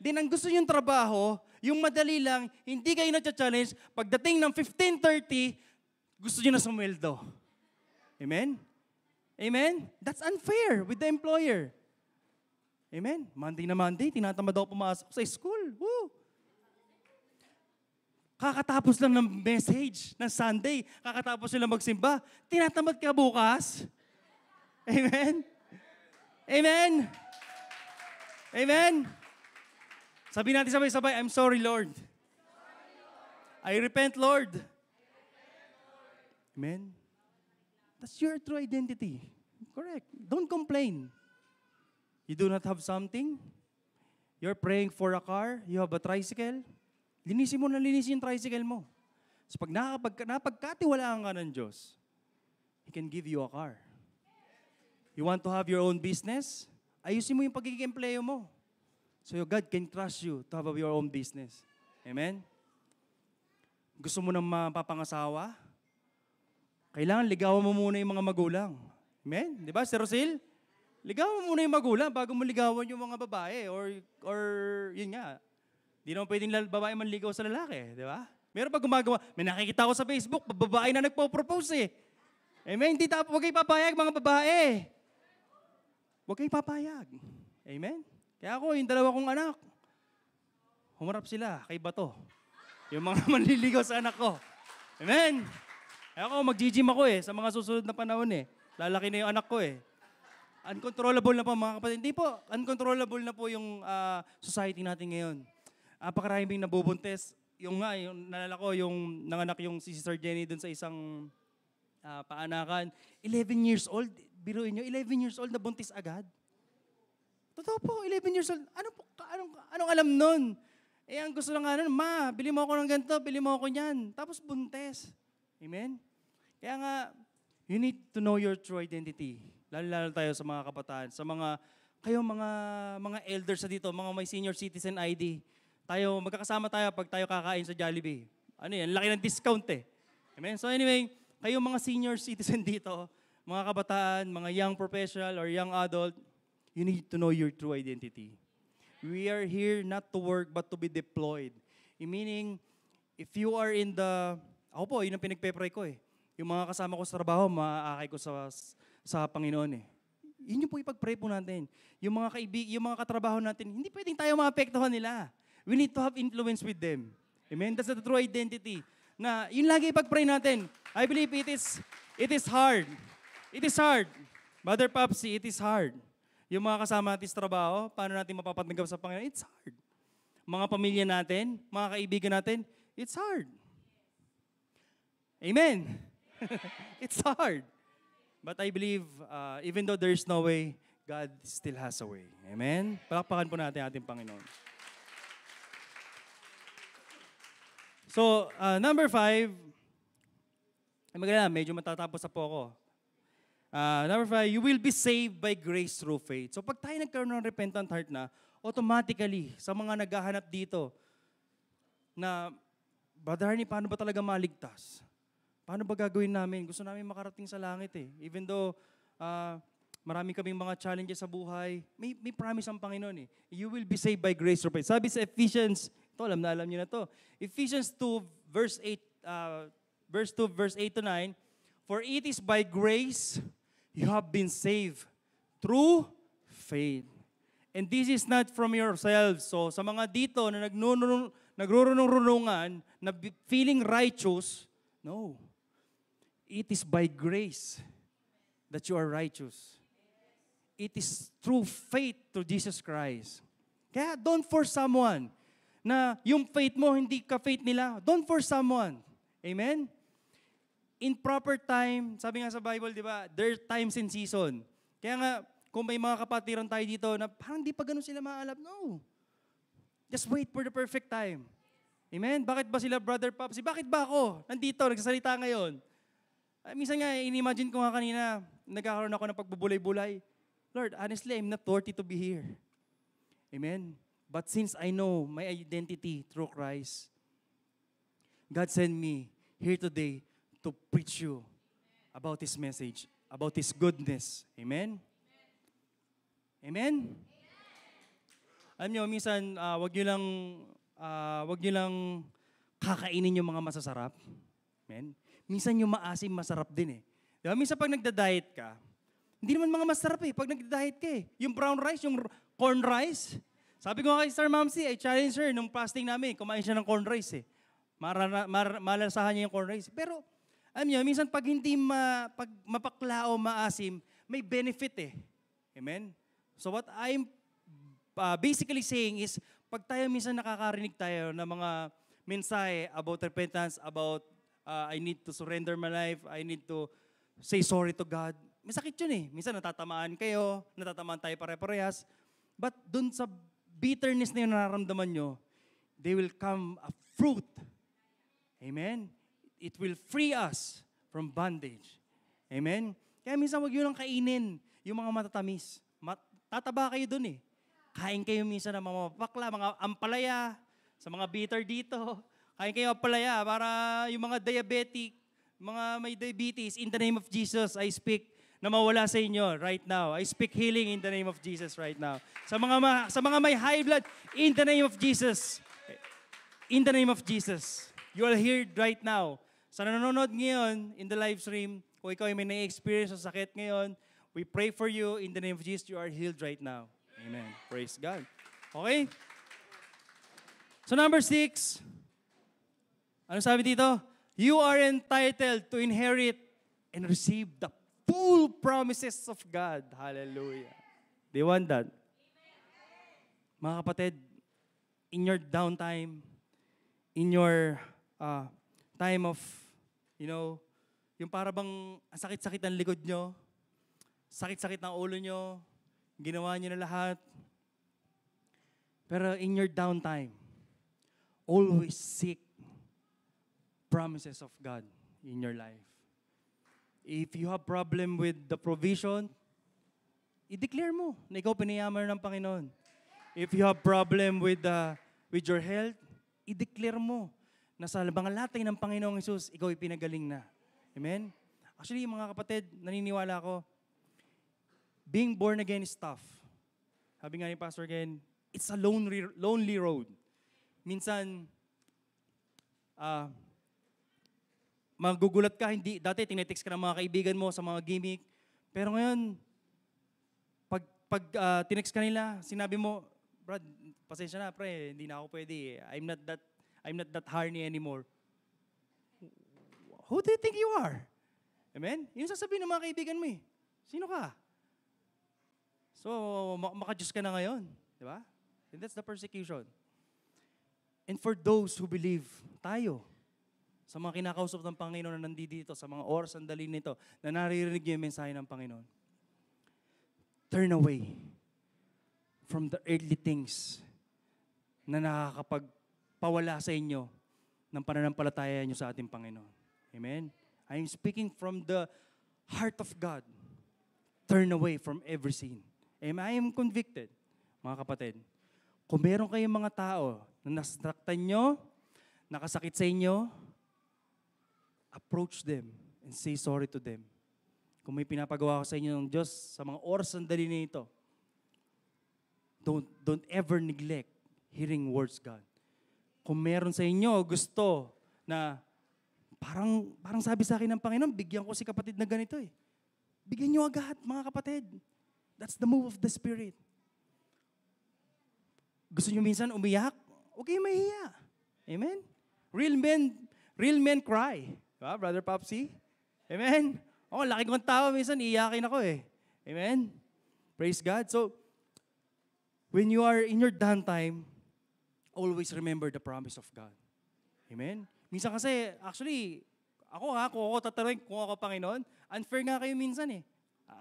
Then ang gusto yung trabaho, yung madali lang, hindi kayo na-challenge, pagdating ng 15.30, gusto nyo na sumweldo. Amen? Amen? That's unfair with the employer. Amen? Monday na Monday, tinatamad ako pumasok sa school. Woo! Kakatapos lang ng message ng Sunday, kakatapos sila magsimba, tinatamad ka bukas. Amen? Amen? Amen? Sabi natin sabay-sabay, I'm sorry, Lord. I repent, Lord. Amen? That's your true identity. Correct. Don't complain. You do not have something. You're praying for a car. You have a tricycle. Linisin mo na linisin yung tricycle mo. So pag nakapag, napagkatiwalaan ka ng Diyos, He can give you a car. You want to have your own business? Ayusin mo yung pagiging empleyo mo. So your God can trust you to have your own business. Amen? Gusto mo nang mapapangasawa? Kailangan ligawan mo muna yung mga magulang. Amen? Di ba, Sir Rosil? Ligawan mo muna yung magulang bago mo ligawan yung mga babae or, or yun nga. Di naman pwedeng babae manligaw sa lalaki, di ba? Meron pa gumagawa. May nakikita ko sa Facebook, babae na nagpo-propose eh. Amen? Hindi tapos, huwag kayo papayag mga babae. Huwag kayo papayag. Amen? Kaya ako, yung dalawa kong anak, humarap sila kay Bato. Yung mga manliligaw sa anak ko. Amen? Kaya ako, mag-gym ako eh, sa mga susunod na panahon eh. Lalaki na yung anak ko eh. Uncontrollable na po mga kapatid. Hindi po, uncontrollable na po yung ah, society natin ngayon. Napakaraming nabubuntes. Yung nga, yung nalala ko, yung nanganak yung si Sister Jenny dun sa isang ah, paanakan. 11 years old, biruin nyo, 11 years old na buntis agad. Totoo po, 11 years old. Ano po, anong, anong alam nun? Eh, ang gusto lang nga nun, ma, bili mo ako ng ganito, bili mo ako niyan. Tapos buntes. Amen? Kaya nga, you need to know your true identity. Lalo-lalo tayo sa mga kabataan, sa mga, kayo mga, mga elders sa dito, mga may senior citizen ID. Tayo, magkakasama tayo pag tayo kakain sa Jollibee. Ano yan, laki ng discount eh. Amen? So anyway, kayo mga senior citizen dito, mga kabataan, mga young professional or young adult, you need to know your true identity. We are here not to work but to be deployed. Meaning, if you are in the, ako po, yun ang pinagpe-pray ko eh. Yung mga kasama ko sa trabaho, maaakay ko sa, sa Panginoon eh. Yun yung po ipag-pray po natin. Yung mga kaibig, yung mga katrabaho natin, hindi pwedeng tayo maapektuhan nila. We need to have influence with them. Amen? That's the true identity. Na yun lagi ipag-pray natin. I believe it is, it is hard. It is hard. Mother Popsy, it is hard. Yung mga kasama natin sa trabaho, paano natin mapapatanggap sa Panginoon? It's hard. Mga pamilya natin, mga kaibigan natin, it's hard. Amen. it's hard. But I believe, uh, even though there is no way, God still has a way. Amen? Palakpakan po natin ating Panginoon. So, uh, number five, ay maganda, medyo matatapos na po ako. Uh, number five, you will be saved by grace through faith. So pag tayo nagkaroon ng repentant heart na, automatically, sa mga naghahanap dito, na, Brother Harney, paano ba talaga maligtas? Paano ba gagawin namin? Gusto namin makarating sa langit eh. Even though uh, marami kaming mga challenges sa buhay, may, may promise ang Panginoon eh. You will be saved by grace through faith. Sabi sa Ephesians, ito alam na alam niyo na to. Ephesians 2 verse 8, uh, verse 2 verse 8 to 9, For it is by grace you have been saved through faith. And this is not from yourselves. So sa mga dito na nagrurunong-runungan, na feeling righteous, no. It is by grace that you are righteous. It is through faith to Jesus Christ. Kaya don't force someone na yung faith mo hindi ka faith nila. Don't force someone. Amen? in proper time, sabi nga sa Bible, di ba, there are times and season. Kaya nga, kung may mga kapatiran tayo dito na parang di pa ganun sila maalap, no. Just wait for the perfect time. Amen? Bakit ba sila, Brother Popsy? Bakit ba ako? Nandito, nagsasalita ngayon. Ay, minsan nga, in-imagine ko nga kanina, nagkakaroon ako ng pagbubulay-bulay. Lord, honestly, I'm not worthy to be here. Amen? But since I know my identity through Christ, God sent me here today to preach you about His message, about His goodness. Amen? Amen? Alam nyo, minsan, ah, wag nyo lang, ah, wag nyo lang kakainin yung mga masasarap. Amen? Minsan yung maasim, masarap din eh. Di ba? Minsan pag nagda-diet ka, hindi naman mga masarap eh. Pag nagda-diet ka eh. Yung brown rice, yung corn rice. Sabi ko kay Sir Mamsi, I challenge her nung fasting namin, kumain siya ng corn rice eh. Marana, mar, malasahan niya yung corn race. Pero, alam niyo, minsan pag hindi ma, pag mapakla o maasim, may benefit eh. Amen? So what I'm uh, basically saying is, pag tayo minsan nakakarinig tayo ng mga mensahe about repentance, about uh, I need to surrender my life, I need to say sorry to God, masakit yun eh. Minsan natatamaan kayo, natatamaan tayo pare-parehas. But dun sa bitterness na yun nararamdaman nyo, they will come a fruit. Amen? It will free us from bondage. Amen? Kaya minsan wag yun ang kainin, yung mga matatamis. Mat- tataba kayo dun eh. Kain kayo minsan ng mga mapakla, mga ampalaya, sa mga bitter dito. Kain kayo ampalaya para yung mga diabetic, mga may diabetes, in the name of Jesus, I speak na mawala sa inyo right now. I speak healing in the name of Jesus right now. Sa mga ma- sa mga may high blood, in the name of Jesus. In the name of Jesus. You are here right now. Sa nanonood ngayon in the live stream, kung ikaw ay may na-experience sa sakit ngayon, we pray for you in the name of Jesus. You are healed right now. Amen. Praise God. Okay? So number six, ano sabi dito? You are entitled to inherit and receive the full promises of God. Hallelujah. Do you want that? Mga kapatid, in your downtime, in your uh, time of, you know, yung para bang ang sakit-sakit ng likod nyo, sakit-sakit ng ulo nyo, ginawa nyo na lahat. Pero in your downtime, always seek promises of God in your life. If you have problem with the provision, i-declare mo na ikaw pinayaman ng Panginoon. If you have problem with the with your health, i-declare mo na sa mga latay ng Panginoong Isus, ikaw ay pinagaling na. Amen? Actually, mga kapatid, naniniwala ako, being born again is tough. Sabi nga ni Pastor Ken, it's a lonely, lonely road. Minsan, ah, magugulat ka, hindi, dati tinetext ka ng mga kaibigan mo sa mga gimmick, pero ngayon, pag, pag uh, tinext ka nila, sinabi mo, Brad, pasensya na, pre, hindi na ako pwede. I'm not that, I'm not that horny anymore. Who do you think you are? Amen? Yun sasabihin ng mga kaibigan mo eh. Sino ka? So, makajus ka na ngayon. Di ba? And that's the persecution. And for those who believe, tayo, sa mga kinakausap ng Panginoon na nandito, sa mga oras ang dali nito, na naririnig niyo yung mensahe ng Panginoon, turn away from the earthly things na nakakapagpawala sa inyo ng pananampalataya niyo sa ating Panginoon. Amen? I am speaking from the heart of God. Turn away from every sin. Amen? I am convicted, mga kapatid. Kung meron kayong mga tao na nasaktan nyo, nakasakit sa inyo, approach them and say sorry to them. Kung may pinapagawa ko sa inyo ng Diyos sa mga oras ng dali nito, don't, don't ever neglect hearing words God. Kung meron sa inyo gusto na parang, parang sabi sa akin ng Panginoon, bigyan ko si kapatid na ganito eh. Bigyan nyo agad, mga kapatid. That's the move of the Spirit. Gusto nyo minsan umiyak? Kayong mahiya. Amen? Real men, real men cry. Diba, Brother Popsy? Amen? Oh, laki kong tao, minsan iyakin ako eh. Amen? Praise God. So, when you are in your downtime, always remember the promise of God. Amen? Minsan kasi, actually, ako ha, kung ako tatanungin, kung ako Panginoon, unfair nga kayo minsan eh.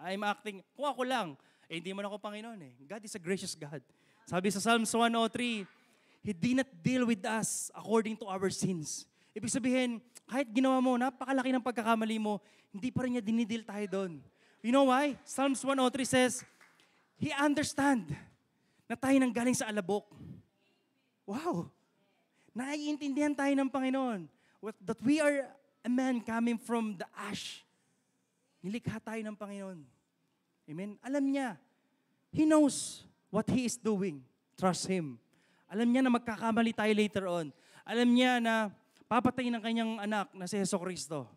I'm acting, kung ako lang, eh hindi man ako Panginoon eh. God is a gracious God. Sabi sa Psalms 103, He did not deal with us according to our sins. Ibig sabihin, kahit ginawa mo, napakalaki ng pagkakamali mo, hindi pa rin niya dinidil tayo doon. You know why? Psalms 103 says, He understand na tayo nang galing sa alabok. Wow! Naiintindihan tayo ng Panginoon that we are a man coming from the ash. Nilikha tayo ng Panginoon. Amen? Alam niya. He knows what He is doing. Trust Him. Alam niya na magkakamali tayo later on. Alam niya na papatay ng kanyang anak na si Yeso Kristo.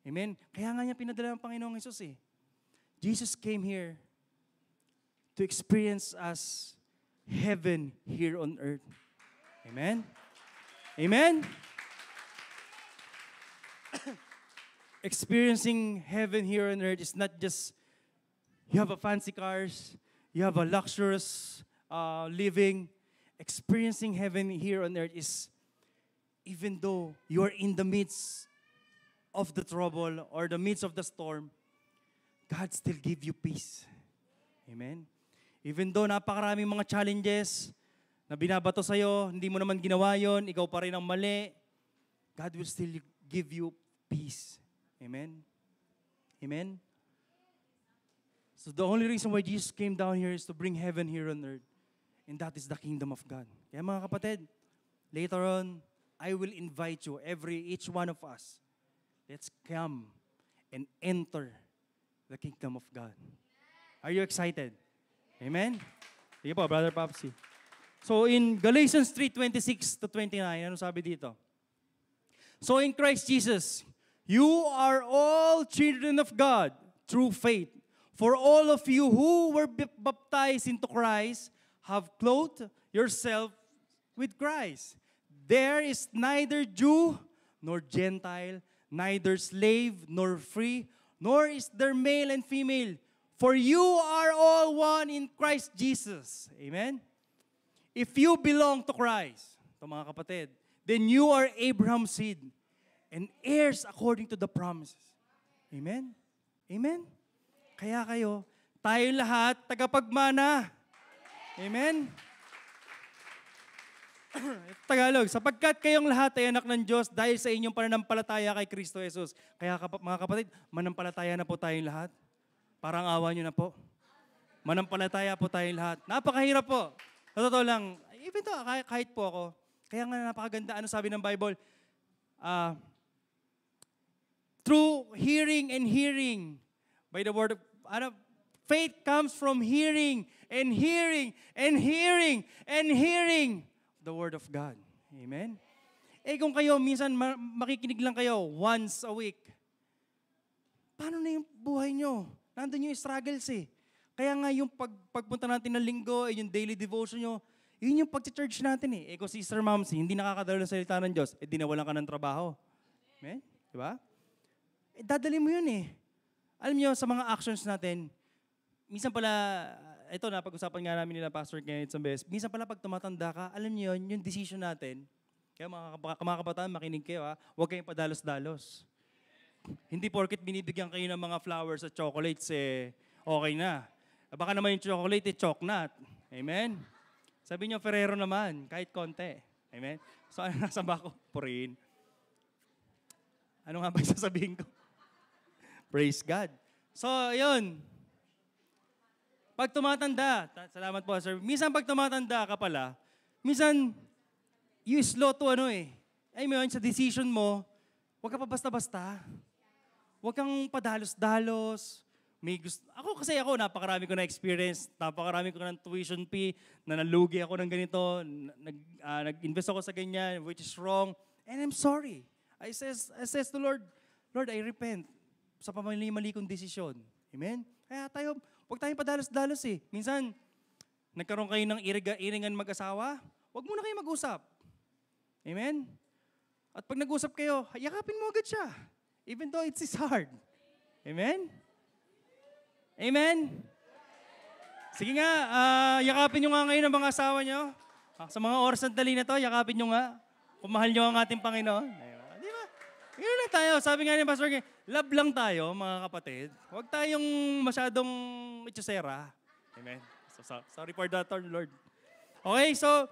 Amen? Kaya nga niya pinadala ng Panginoong Yesus eh. Jesus came here to experience us heaven here on earth. Amen? Amen? experiencing heaven here on earth is not just you have a fancy cars, you have a luxurious uh, living. Experiencing heaven here on earth is even though you are in the midst of the trouble or the midst of the storm, God still give you peace. Amen? Even though napakaraming mga challenges na binabato sa'yo, hindi mo naman ginawa yon, ikaw pa rin ang mali, God will still give you peace. Amen? Amen? So the only reason why Jesus came down here is to bring heaven here on earth. And that is the kingdom of God. Kaya mga kapatid, later on, I will invite you, every, each one of us, let's come and enter the kingdom of God. Are you excited? Amen? Sige po, Brother Popsy. So in Galatians 3:26 to 29, ano sabi dito? So in Christ Jesus, you are all children of God through faith. For all of you who were baptized into Christ have clothed yourself with Christ. There is neither Jew nor Gentile, neither slave nor free, nor is there male and female. For you are all one in Christ Jesus. Amen? If you belong to Christ, ito mga kapatid, then you are Abraham's seed and heirs according to the promises. Amen? Amen? Kaya kayo, tayo lahat tagapagmana. Amen? Tagalog, sapagkat kayong lahat ay anak ng Diyos dahil sa inyong pananampalataya kay Kristo Jesus. Kaya mga kapatid, manampalataya na po tayong lahat. Parang awa nyo na po. Manampalataya po tayong lahat. Napakahirap po. Sa totoo lang, even to, kahit, po ako, kaya nga napakaganda, ano sabi ng Bible? Ah, through hearing and hearing by the word of, ano, faith comes from hearing and hearing and hearing and hearing the word of God. Amen? Eh kung kayo, minsan ma- makikinig lang kayo once a week, paano na yung buhay nyo? Nandun yung struggles eh. Kaya nga yung pag, pagpunta natin ng linggo, eh, yung daily devotion nyo, yun yung pag-church natin eh. Eh kung si Sister Mamsi, hindi nakakadala ng salita ng Diyos, eh di nawalan ka ng trabaho. Amen? Di ba? Eh, dadali mo yun eh. Alam niyo, sa mga actions natin, minsan pala, ito na, pag-usapan nga namin nila Pastor Kenneth Sambes, minsan pala pag tumatanda ka, alam niyo yun, yung decision natin, kaya mga, mga kabataan, makinig kayo ha, huwag kayong padalos-dalos. Hindi porket binibigyan kayo ng mga flowers at chocolates, eh, okay na. Baka naman yung chocolate, eh, choknat. Amen? Sabi niyo, Ferrero naman, kahit konti. Amen? So, ano nasa bako? Purihin. Ano nga ba sasabihin ko? Praise God. So, yun. Pag tumatanda, ta- salamat po, sir. Minsan pag tumatanda ka pala, minsan, you slow to ano eh. Ay mo yun, sa decision mo, huwag ka pa basta-basta. Huwag kang padalos-dalos. May gusto, ako kasi ako, napakarami ko na experience, napakarami ko ng tuition fee, na nalugi ako ng ganito, na- nag, ah, nag-invest ako sa ganyan, which is wrong. And I'm sorry. I says, I says to Lord, Lord, I repent sa pamali-mali kong desisyon. Amen? Kaya tayo, huwag tayong padalos-dalos eh. Minsan, nagkaroon kayo ng iringan mag-asawa, huwag muna kayo mag-usap. Amen? At pag nag-usap kayo, yakapin mo agad siya. Even though it's hard. Amen? Amen? Sige nga, ah, yakapin nyo nga ngayon ang mga asawa nyo. Ah, sa mga oras na dali na to, yakapin nyo nga. Kung mahal nyo ang ating Panginoon. Di ba? Yun lang tayo. Sabi nga ni Pastor, Gay, love lang tayo, mga kapatid. Huwag tayong masyadong itusera. Amen? So, so- sorry for that, Lord. Okay, so,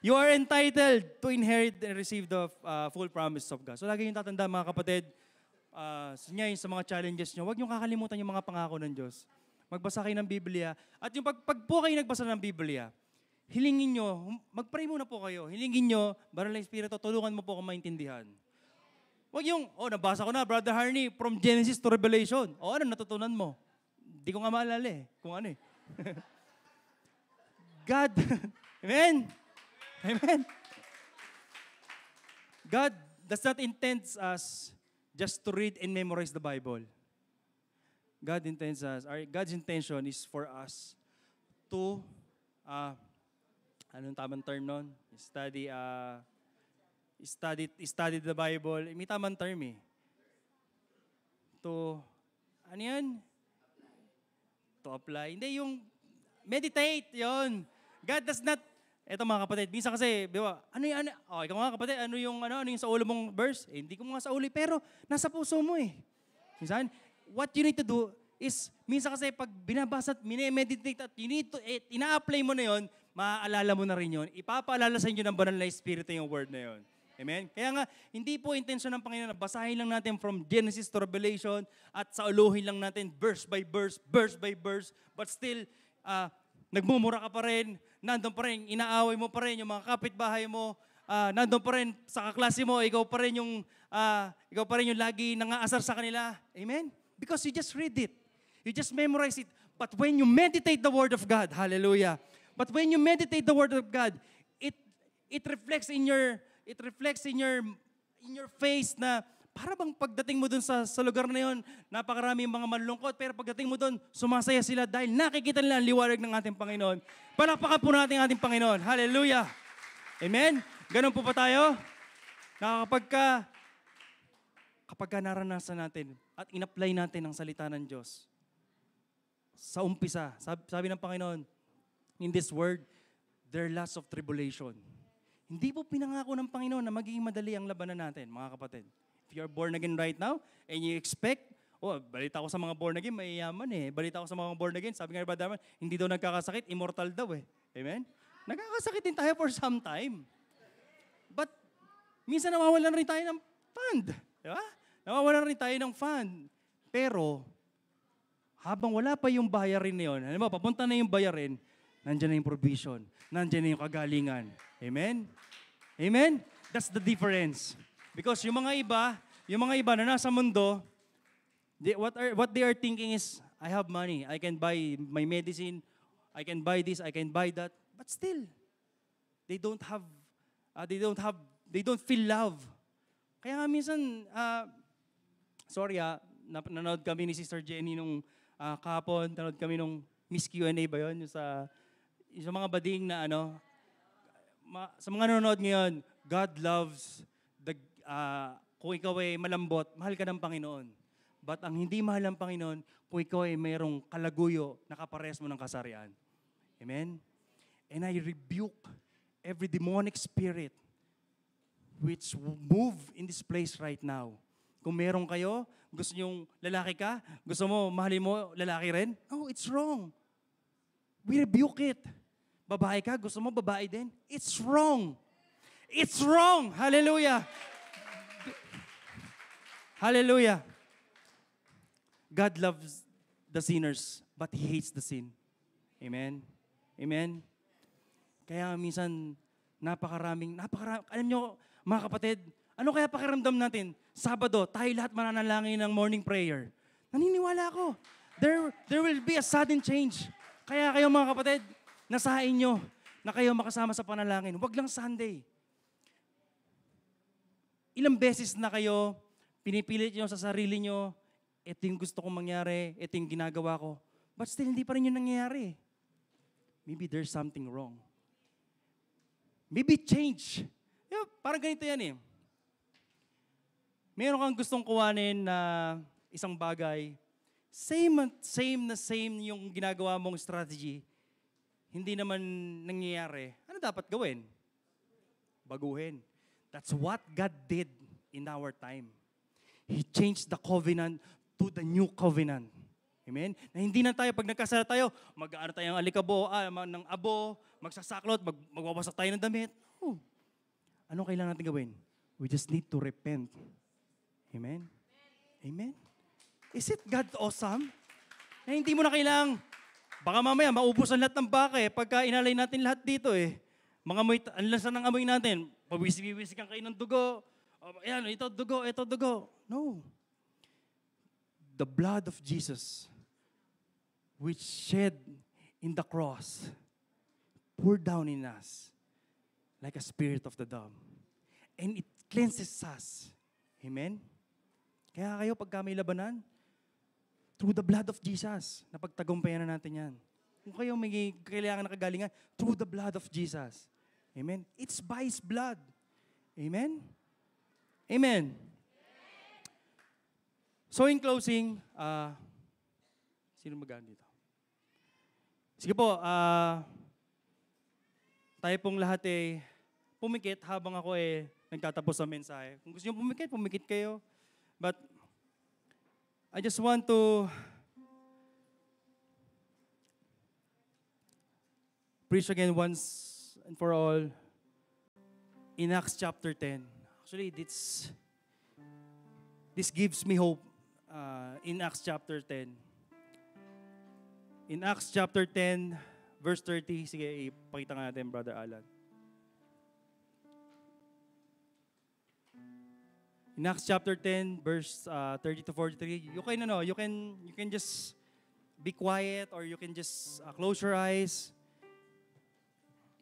You are entitled to inherit and receive the uh, full promise of God. So lagi yung tatanda mga kapatid, uh, ngayon sa mga challenges nyo, huwag nyo kakalimutan yung mga pangako ng Diyos. Magbasa kayo ng Biblia. At yung pag, pag po kayo nagbasa ng Biblia, hilingin nyo, mag-pray muna po kayo. Hilingin nyo, Banal na Espiritu, tulungan mo po akong maintindihan. Huwag yung, oh, nabasa ko na, Brother Harney, from Genesis to Revelation. O, ano natutunan mo? Hindi ko nga maalala eh, kung ano eh. God, Amen? Amen? God does not intend us just to read and memorize the Bible. God intends us, our, God's intention is for us to, uh, anong tamang term nun? Study, uh, study, study the Bible. May tamang term eh. to, ano yan? To apply. Hindi, yung meditate, yon. God does not, eto mga kapatid, minsan kasi, di ba, ano yung, ano, oh, ikaw nga kapatid, ano yung, ano, ano yung sa ulo mong verse? Eh, hindi ko nga sa ulo, pero nasa puso mo eh. Minsan, what you need to do is, minsan kasi pag binabasa at minemeditate at you need to, eh, ina-apply mo na yon, maaalala mo na rin yon, ipapaalala sa inyo ng banal na Espiritu yung word na yon. Amen? Kaya nga, hindi po intensyon ng Panginoon na basahin lang natin from Genesis to Revelation at sa uluhin lang natin verse by verse, verse by verse, but still, uh, nagmumura ka pa rin, nandun pa rin, inaaway mo pa rin yung mga kapitbahay mo, uh, nandun pa rin sa kaklase mo, ikaw pa rin yung, uh, ikaw pa rin yung lagi nangaasar sa kanila. Amen? Because you just read it. You just memorize it. But when you meditate the Word of God, hallelujah. But when you meditate the Word of God, it it reflects in your it reflects in your in your face na para bang pagdating mo dun sa, sa lugar na yon, napakarami mga malulungkot, pero pagdating mo dun, sumasaya sila dahil nakikita nila ang liwanag ng ating Panginoon. Palakpakan po natin ang ating Panginoon. Hallelujah! Amen? Ganun po pa tayo? Na kapag ka, kapag ka naranasan natin at in-apply natin ang salita ng Diyos, sa umpisa, sabi, sabi ng Panginoon, in this word, there lots of tribulation. Hindi po pinangako ng Panginoon na magiging madali ang labanan natin, mga kapatid. If you are born again right now, and you expect, oh, balita ko sa mga born again, may yaman eh. Balita ko sa mga born again, sabi nga Brother Darman, hindi daw nagkakasakit, immortal daw eh. Amen? Nagkakasakit din tayo for some time. But, minsan nawawalan rin tayo ng fund. Di ba? Nawawalan rin tayo ng fund. Pero, habang wala pa yung bayarin na yun, ano ba, papunta na yung bayarin, nandiyan na yung provision, nandiyan na yung kagalingan. Amen? Amen? That's the difference. Because yung mga iba, yung mga iba na nasa mundo, they, what, are, what they are thinking is, I have money, I can buy my medicine, I can buy this, I can buy that, but still, they don't have, uh, they don't have, they don't feel love. Kaya nga minsan, uh, sorry ah, nanood kami ni Sister Jenny nung uh, kahapon, nanood kami nung Miss Q&A ba yun? Yung sa, sa mga bading na ano, ma, sa mga nanonood ngayon, God loves the, uh, kung ikaw ay malambot, mahal ka ng Panginoon. But ang hindi mahal ng Panginoon, kung ikaw ay mayroong kalaguyo, nakapares mo ng kasarian. Amen? And I rebuke every demonic spirit which move in this place right now. Kung meron kayo, gusto nyong lalaki ka, gusto mo, mahalin mo, lalaki rin, no, it's wrong. We rebuke it. Babae ka, gusto mo babae din? It's wrong. It's wrong. Hallelujah. Hallelujah. God loves the sinners, but He hates the sin. Amen? Amen? Kaya minsan, napakaraming, napakaraming, alam nyo, mga kapatid, ano kaya pakiramdam natin? Sabado, tayo lahat mananalangin ng morning prayer. Naniniwala ako. There, there will be a sudden change. Kaya kayo mga kapatid, nasa inyo na kayo makasama sa panalangin. Huwag lang Sunday. Ilang beses na kayo pinipilit nyo sa sarili nyo, ito yung gusto kong mangyari, ito yung ginagawa ko. But still, hindi pa rin yung nangyayari. Maybe there's something wrong. Maybe change. You parang ganito yan eh. Meron kang gustong kuwanin na isang bagay, same, same na same yung ginagawa mong strategy, hindi naman nangyayari, ano dapat gawin? Baguhin. That's what God did in our time. He changed the covenant to the new covenant. Amen? Na hindi na tayo, pag nagkasala tayo, mag-ano tayong alikabo, ah, ng abo, magsasaklot, mag magwawasak tayo ng damit. Oh. Ano kailangan natin gawin? We just need to repent. Amen? Amen? Is it God awesome? Na hindi mo na kailangang Baka mamaya maubos ang lahat ng baka eh, pagka inalay natin lahat dito eh. Mga amoy, ang lasa ng amoy natin, pabisi-bisi kayo ng dugo. Oh, ayan, ito dugo, ito dugo. No. The blood of Jesus, which shed in the cross, poured down in us like a spirit of the dove. And it cleanses us. Amen? Kaya kayo, pagka may labanan, Through the blood of Jesus, napagtagumpayan na natin yan. Kung kayo may kailangan na kagalingan, through the blood of Jesus. Amen? It's by His blood. Amen? Amen? So in closing, ah, sino magaan dito? Sige po, ah, tayo pong lahat eh, pumikit habang ako eh, nagtatapos sa mensahe. Kung gusto nyo pumikit, pumikit kayo. But, I just want to preach again once and for all in Acts chapter 10. Actually, this, this gives me hope uh, in Acts chapter 10. In Acts chapter 10, verse 30, sige, ipakita nga natin, Brother Alan. In Acts chapter 10, verse uh, 30 to 43, you can, ano, you can, you can just be quiet or you can just uh, close your eyes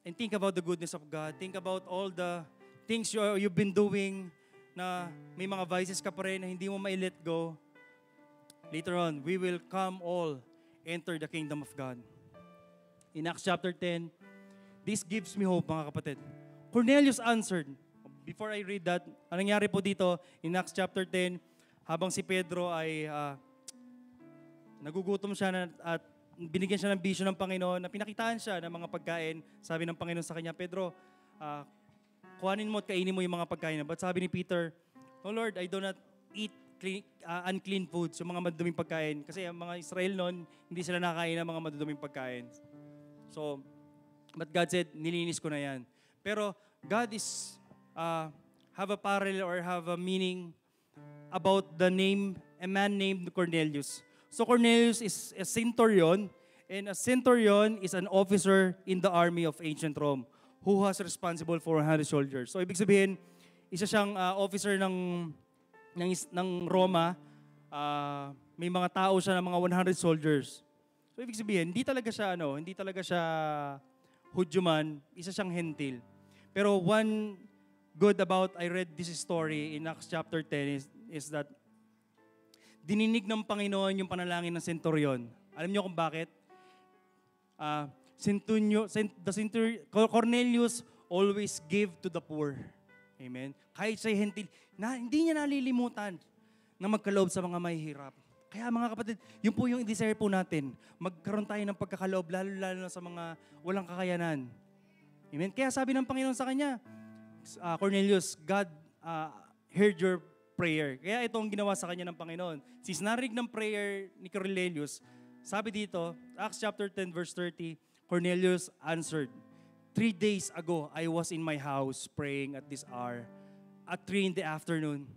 and think about the goodness of God. Think about all the things you, you've been doing na may mga vices ka pa rin na hindi mo mai-let go. Later on, we will come all enter the kingdom of God. In Acts chapter 10, this gives me hope, mga kapatid. Cornelius answered. Before I read that, anong nangyari po dito in Acts chapter 10, habang si Pedro ay ah, nagugutom siya na, at binigyan siya ng vision ng Panginoon na pinakitaan siya ng mga pagkain. Sabi ng Panginoon sa kanya, Pedro, ah, kuhanin mo at kainin mo yung mga pagkain. But sabi ni Peter, Oh Lord, I do not eat clean, ah, unclean foods, yung mga maduduming pagkain. Kasi ang mga Israel noon, hindi sila nakakain ng mga maduduming pagkain. So, but God said, nilinis ko na yan. Pero God is, uh, have a parallel or have a meaning about the name, a man named Cornelius. So Cornelius is a centurion, and a centurion is an officer in the army of ancient Rome who has responsible for 100 soldiers. So ibig sabihin, isa siyang uh, officer ng, ng, ng Roma, uh, may mga tao siya ng mga 100 soldiers. So ibig sabihin, hindi talaga siya ano, hindi talaga siya Hudyo isa siyang hentil. Pero one good about I read this story in Acts chapter 10 is, is that dininig ng Panginoon yung panalangin ng centurion. Alam niyo kung bakit? Ah, centunyo, cent, the centur, Cornelius always give to the poor. Amen. Kahit siya hentil, na, hindi niya nalilimutan na magkaloob sa mga mahihirap. Kaya mga kapatid, yun po yung desire po natin. Magkaroon tayo ng pagkakaloob, lalo-lalo na sa mga walang kakayanan. Amen. Kaya sabi ng Panginoon sa kanya, uh, Cornelius, God uh, heard your prayer. Kaya ito ang ginawa sa kanya ng Panginoon. Since narinig ng prayer ni Cornelius, sabi dito, Acts chapter 10 verse 30, Cornelius answered, Three days ago, I was in my house praying at this hour. At three in the afternoon,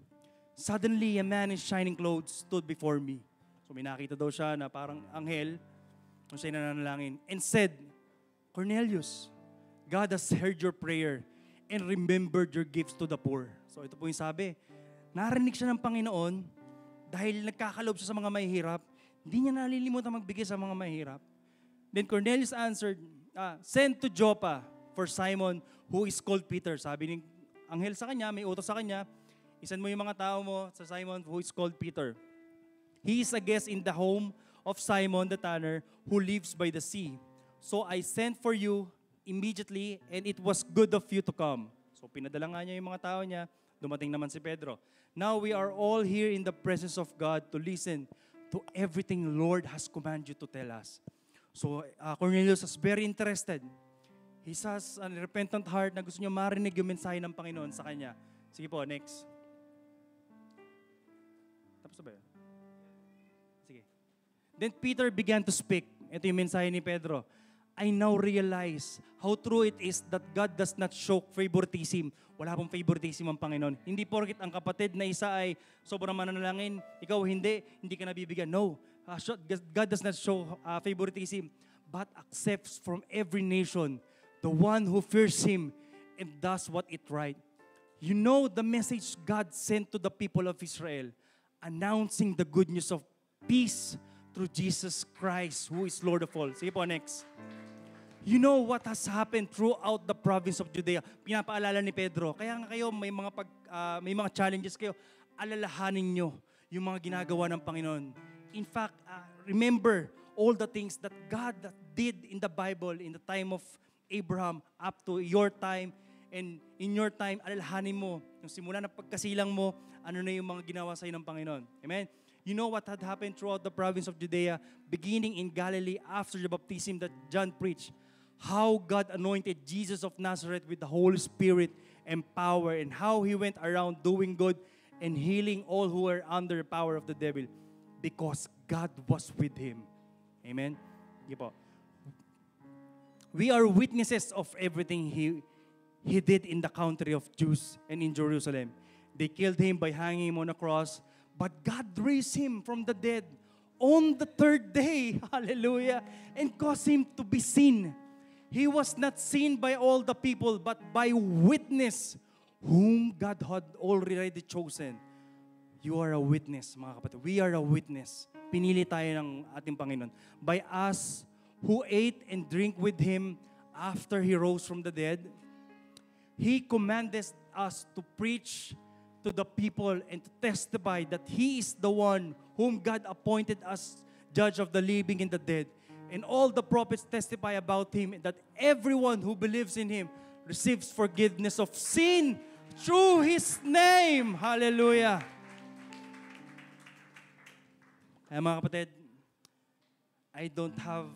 suddenly a man in shining clothes stood before me. So may nakita daw siya na parang anghel, kung siya nananalangin, and said, Cornelius, God has heard your prayer and remembered your gifts to the poor. So ito po yung sabi, narinig siya ng Panginoon dahil nagkakalob siya sa mga mahihirap, hindi niya nalilimutan magbigay sa mga mahihirap. Then Cornelius answered, ah, send to Joppa for Simon who is called Peter. Sabi ni anghel sa kanya, may utos sa kanya, isan mo yung mga tao mo sa Simon who is called Peter. He is a guest in the home of Simon the tanner who lives by the sea. So I sent for you immediately and it was good of you to come. So pinadala nga niya yung mga tao niya, dumating naman si Pedro. Now we are all here in the presence of God to listen to everything Lord has commanded you to tell us. So uh, Cornelius was very interested. He has a repentant heart na gusto niya marinig yung mensahe ng Panginoon sa kanya. Sige po, next. Tapos na ba yun? Sige. Then Peter began to speak. Ito yung mensahe ni Pedro. I now realize how true it is that God does not show favoritism. Wala pong favoritism ang Panginoon. Hindi porkit ang kapatid na isa ay sobrang mananalangin, ikaw hindi, hindi ka nabibigyan. No. So- God does not show uh, favoritism, but accepts from every nation the one who fears Him and does what is right. You know the message God sent to the people of Israel, announcing the good news of peace through Jesus Christ, who is Lord of all. Sige po, next. You know what has happened throughout the province of Judea. Pinapaalala ni Pedro. Kaya nga kayo, may mga, pag, ah, may mga challenges kayo. Alalahanin nyo yung mga ginagawa ng Panginoon. In fact, ah, remember all the things that God did in the Bible in the time of Abraham up to your time and in your time, alalahanin mo, yung simula ng pagkasilang mo, ano na yung mga ginawa sa'yo ng Panginoon. Amen? You know what had happened throughout the province of Judea, beginning in Galilee after the baptism that John preached. How God anointed Jesus of Nazareth with the Holy Spirit and power, and how he went around doing good and healing all who were under the power of the devil, because God was with him. Amen? We are witnesses of everything he, he did in the country of Jews and in Jerusalem. They killed him by hanging him on a cross, but God raised him from the dead on the third day. Hallelujah. And caused him to be seen. He was not seen by all the people, but by witness whom God had already chosen. You are a witness, mga kapatid. We are a witness. Pinili tayo ng ating Panginoon. By us who ate and drink with Him after He rose from the dead, He commanded us to preach to the people and to testify that He is the one whom God appointed as judge of the living and the dead. And all the prophets testify about Him that everyone who believes in Him receives forgiveness of sin through His name. Hallelujah. Kaya mga kapatid, I don't have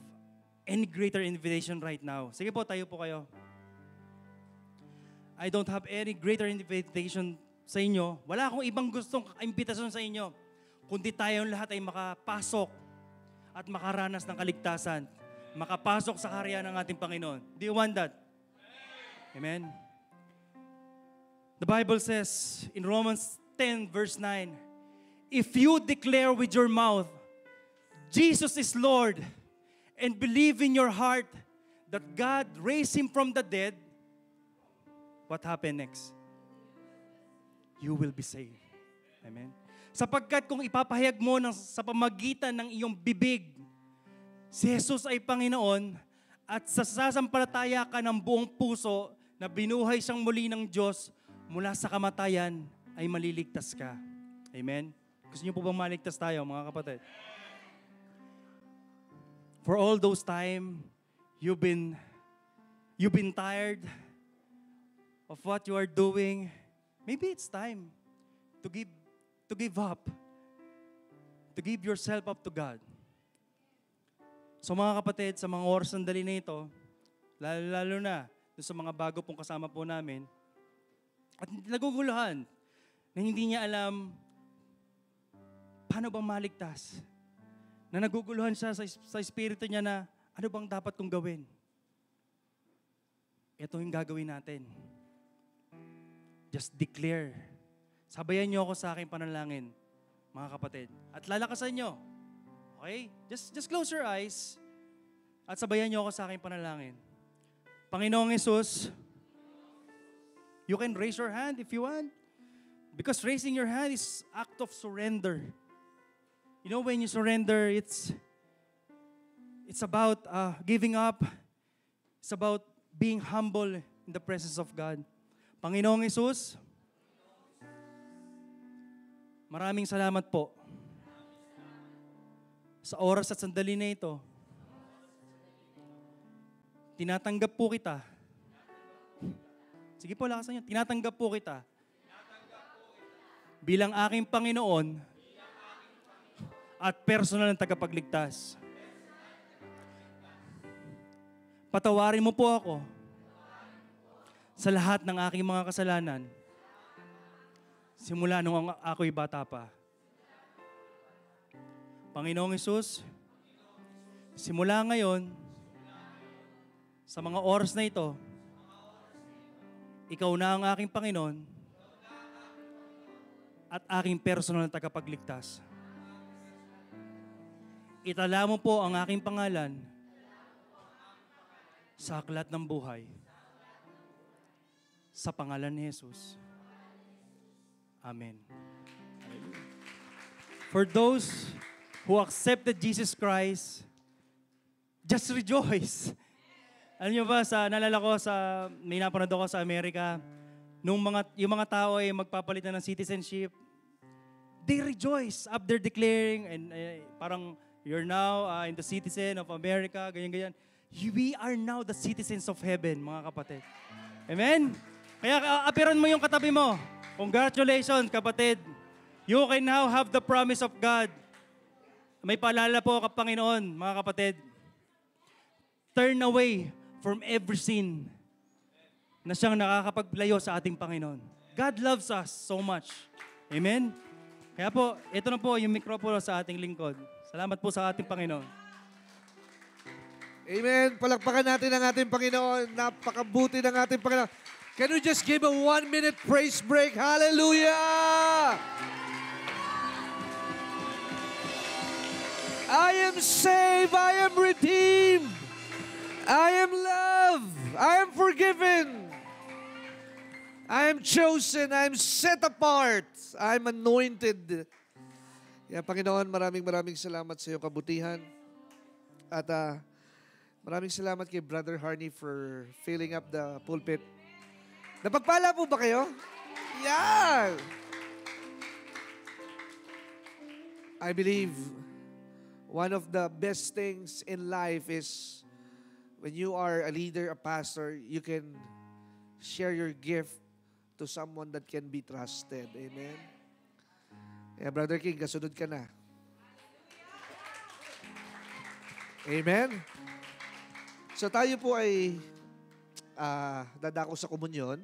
any greater invitation right now. Sige po, tayo po kayo. I don't have any greater invitation sa inyo. Wala akong ibang gustong imbitasyon sa inyo. Kundi tayong lahat ay makapasok at makaranas ng kaligtasan. Makapasok sa karya ng ating Panginoon. Do you want that? Amen. The Bible says in Romans 10 verse 9, If you declare with your mouth, Jesus is Lord, and believe in your heart that God raised him from the dead, what happened next? You will be saved. Amen. Sapagkat kung ipapahayag mo ng, sa pamagitan ng iyong bibig, si Jesus ay Panginoon, at sa sasampalataya ka ng buong puso na binuhay siyang muli ng Diyos mula sa kamatayan, ay maliligtas ka. Amen? Gusto niyo po bang maligtas tayo, mga kapatid? For all those time, you've been, you've been tired of what you are doing. Maybe it's time to give, to give up. To give yourself up to God. So mga kapatid, sa mga oras sandali na ito, lalo-lalo na sa mga bago pong kasama po namin, at naguguluhan na hindi niya alam paano bang maligtas. Na naguguluhan siya sa, sa espiritu niya na ano bang dapat kong gawin. Ito yung gagawin natin. Just declare. Sabayan niyo ako sa aking panalangin, mga kapatid. At lalakasan niyo. Okay? Just, just close your eyes. At sabayan niyo ako sa aking panalangin. Panginoong Yesus, you can raise your hand if you want. Because raising your hand is act of surrender. You know, when you surrender, it's it's about uh, giving up. It's about being humble in the presence of God. Panginoong Yesus, maraming salamat po sa oras at sandali na ito. Tinatanggap po kita. Sige po, lakasan niyo. Tinatanggap po kita. Bilang aking Panginoon at personal na tagapagligtas. Patawarin mo po ako sa lahat ng aking mga kasalanan simula nung ako'y bata pa. Panginoong Isus, simula ngayon, sa mga oras na ito, ikaw na ang aking Panginoon at aking personal na tagapagligtas. Itala mo po ang aking pangalan sa aklat ng buhay. Sa pangalan ni Jesus. Amen. For those who accepted Jesus Christ, just rejoice. Alam niyo ba, sa, nalala ko sa, may napanood ako sa Amerika, nung mga, yung mga tao ay magpapalitan ng citizenship, they rejoice after declaring, and uh, parang, you're now uh, in the citizen of America, ganyan-ganyan. We are now the citizens of heaven, mga kapatid. Amen? Kaya uh, apiran mo yung katabi mo. Congratulations, kapatid. You can now have the promise of God. May paalala po Panginoon, mga kapatid. Turn away from every sin na siyang nakakapaglayo sa ating Panginoon. God loves us so much. Amen? Kaya po, ito na po yung mikropono sa ating lingkod. Salamat po sa ating Panginoon. Amen. Palakpakan natin ang ating Panginoon. Napakabuti ng ating Panginoon. Can we just give a one-minute praise break? Hallelujah! I am saved. I am redeemed. I am loved. I am forgiven. I am chosen. I am set apart. I am anointed. Kaya Panginoon, maraming maraming salamat sa iyong kabutihan. At ah, maraming salamat kay Brother Harney for filling up the pulpit. Napagpala po ba kayo? Yan! I believe one of the best things in life is when you are a leader, a pastor, you can share your gift to someone that can be trusted. Amen? Kaya Brother King, kasunod ka na. Amen? So tayo po ay ah, dadako sa komunyon.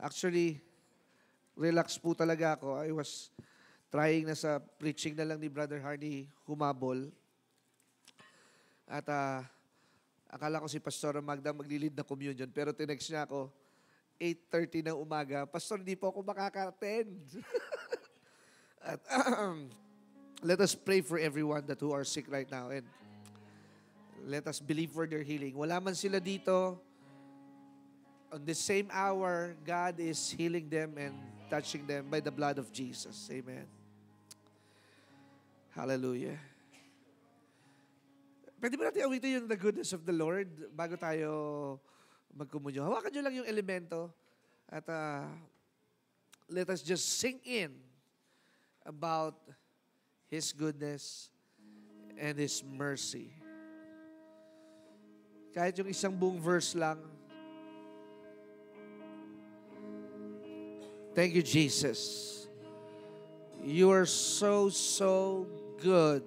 Actually, relax po talaga ako. I was trying na sa preaching na lang ni Brother Hardy humabol. At ah, akala ko si Pastor Magda maglilid na communion. Pero tinext niya ako, 8.30 ng umaga, Pastor, hindi po ako makaka-attend. At let us pray for everyone that who are sick right now. And let us believe for their healing. Wala man sila dito, on the same hour, God is healing them and touching them by the blood of Jesus. Amen. Hallelujah. Pwede ba natin awitin yung the goodness of the Lord bago tayo magkumunyo? Hawakan nyo lang yung elemento at ah, let us just sink in about His goodness and His mercy. Kahit yung isang buong verse lang. Thank you, Jesus. You are so, so good.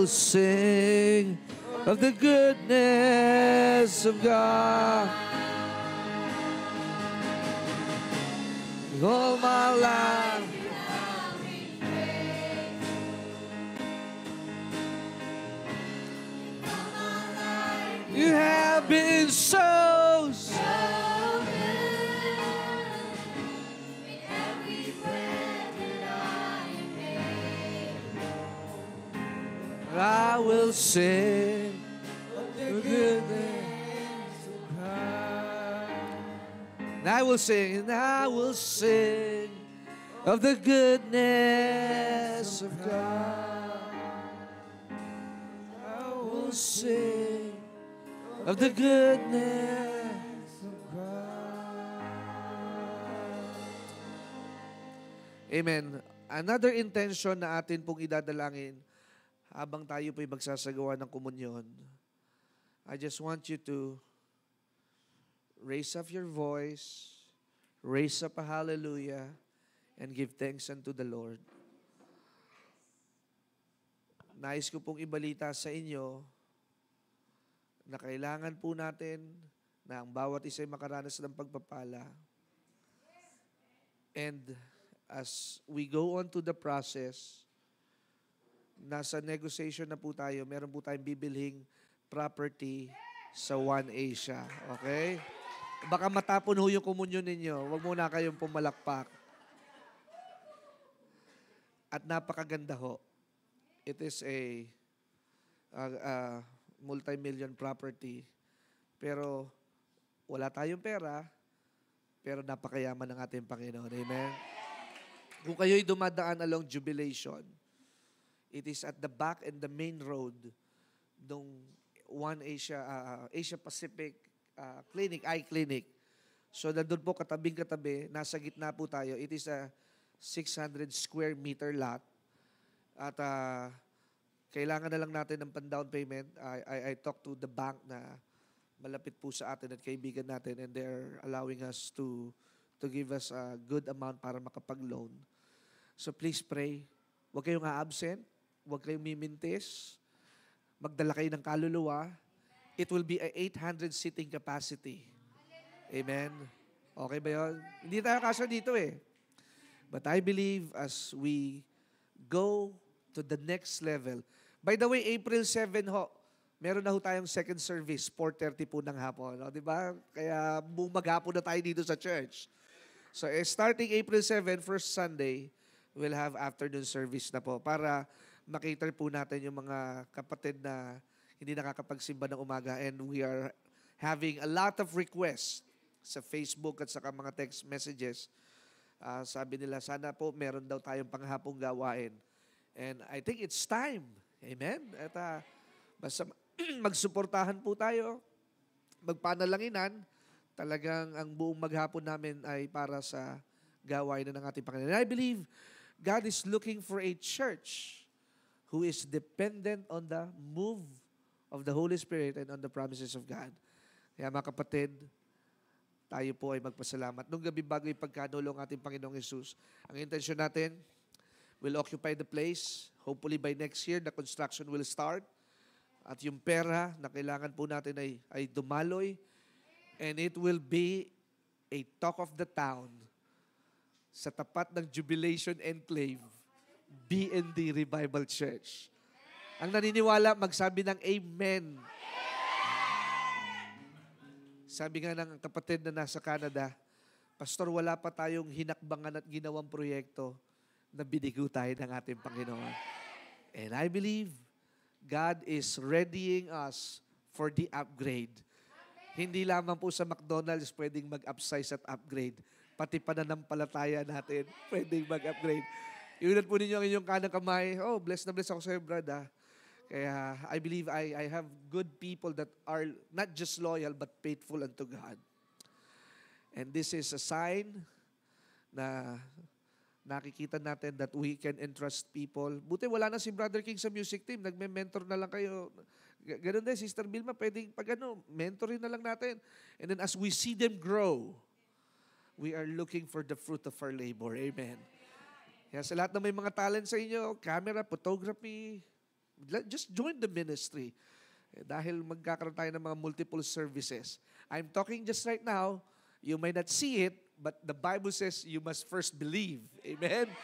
Will sing of the goodness of God. All my life. And I will sing, and I will sing of the goodness of God. I will sing of the goodness of God. Amen. Another intention na atin pong idadalangin habang tayo po'y magsasagawa ng komunyon, I just want you to raise up your voice, raise up a hallelujah, and give thanks unto the Lord. Nais ko pong ibalita sa inyo na kailangan po natin na ang bawat isa'y makaranas ng pagpapala. And as we go on to the process, nasa negotiation na po tayo, meron po tayong bibilhing property sa One Asia. Okay? Baka matapon ho yung komunyon ninyo. Huwag muna kayong pumalakpak. At napakaganda ho. It is a, a, a multi-million property. Pero wala tayong pera, pero napakayaman ng ating Panginoon. Amen? Kung kayo'y dumadaan along jubilation, It is at the back and the main road ng One Asia uh, Asia Pacific uh, Clinic, Eye Clinic. So nandun po katabing katabi, nasa gitna po tayo. It is a 600 square meter lot. At uh, kailangan na lang natin ng pan-down payment. I, I, I talked to the bank na malapit po sa atin at kaibigan natin and they're allowing us to to give us a good amount para makapag-loan. So please pray. Huwag kayong a-absent. Huwag kayong mimintis. Magdala kayo ng kaluluwa. It will be a 800 seating capacity. Amen? Okay ba yun? Hindi tayo kasya dito eh. But I believe as we go to the next level. By the way, April 7 ho, meron na ho tayong second service, 4.30 po ng hapon. No? Di ba? Kaya buong maghapon na tayo dito sa church. So eh, starting April 7, first Sunday, we'll have afternoon service na po para makita po natin yung mga kapatid na hindi nakakapagsimba ng umaga and we are having a lot of requests sa Facebook at saka mga text messages. Uh, sabi nila, sana po meron daw tayong panghapong gawain. And I think it's time. Amen? At uh, basta magsuportahan po tayo, magpanalanginan, talagang ang buong maghapon namin ay para sa gawain ng ating Panginoon. And I believe God is looking for a church who is dependent on the move of the Holy Spirit and on the promises of God. Kaya mga kapatid, tayo po ay magpasalamat. Nung gabi bago ipagkanulong ating Panginoong Yesus, ang intensyon natin, will occupy the place. Hopefully by next year, the construction will start. At yung pera na kailangan po natin ay, ay dumaloy. And it will be a talk of the town sa tapat ng Jubilation Enclave BND Revival Church. Ang naniniwala, magsabi ng Amen. Sabi nga ng kapatid na nasa Canada, Pastor, wala pa tayong hinakbangan at ginawang proyekto na binigo tayo ng ating Panginoon. And I believe God is readying us for the upgrade. Hindi lamang po sa McDonald's pwedeng mag-upsize at upgrade. Pati pananampalataya natin pwedeng mag-upgrade. Iulat po ninyo ang inyong kanang kamay. Oh, blessed na blessed ako sa iyo, brad. Ah. Kaya I believe I, I have good people that are not just loyal but faithful unto God. And this is a sign na nakikita natin that we can entrust people. Buti wala na si Brother King sa music team. Nagme-mentor na lang kayo. Ganun din, Sister Vilma, pwedeng pag ano, mentorin na lang natin. And then as we see them grow, we are looking for the fruit of our labor. Amen. Kaya sa lahat na may mga talent sa inyo, camera, photography, Just join the ministry. Eh, dahil magkakaroon tayo ng mga multiple services. I'm talking just right now, you may not see it, but the Bible says you must first believe. Amen?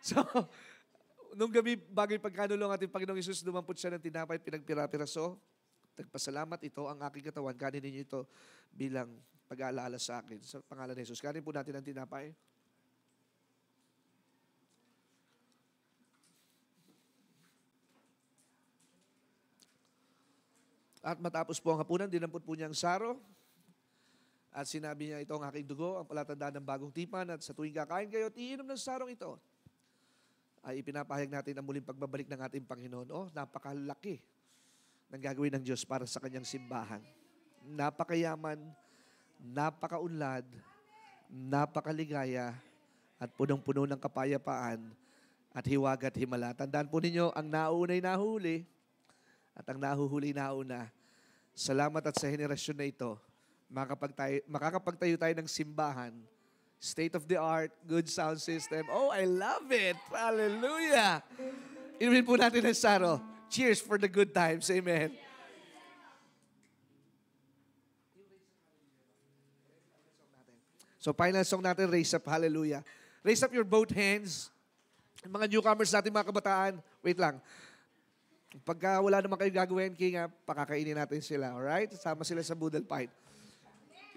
So, nung gabi, bago pagkanulong ating Panginoong Isus, dumampot siya ng tinapay, pinagpira-piraso. Nagpasalamat ito, ang aking katawan, kanin ninyo ito bilang pag-aalala sa akin. Sa pangalan ni Jesus. Kanin po natin ang tinapay. At matapos po ang hapunan, dinampot po niya ang saro. At sinabi niya, ito ang aking dugo, ang palatandaan ng bagong tipan. At sa tuwing kakain kayo at iinom ng sarong ito, ay ipinapahayag natin ang muling pagbabalik ng ating Panginoon. Oh, napakalaki ng gagawin ng Diyos para sa kanyang simbahan. Napakayaman, napakaunlad, napakaligaya, at punong-puno ng kapayapaan at hiwag at himala. Tandaan po ninyo, ang naunay nahuli at ang nahuhuli nauna. Salamat at sa henerasyon na ito, makakapagtayo, makakapagtayo tayo ng simbahan, state of the art, good sound system. Oh, I love it! Hallelujah! Inumin po natin ang saro. Cheers for the good times. Amen. So final song natin, Raise Up, Hallelujah. Raise up your both hands. Mga newcomers natin, mga kabataan, wait lang. Pagka wala naman kayo gagawin, King, ah, pakakainin natin sila, alright? Sama sila sa Boodle Fight.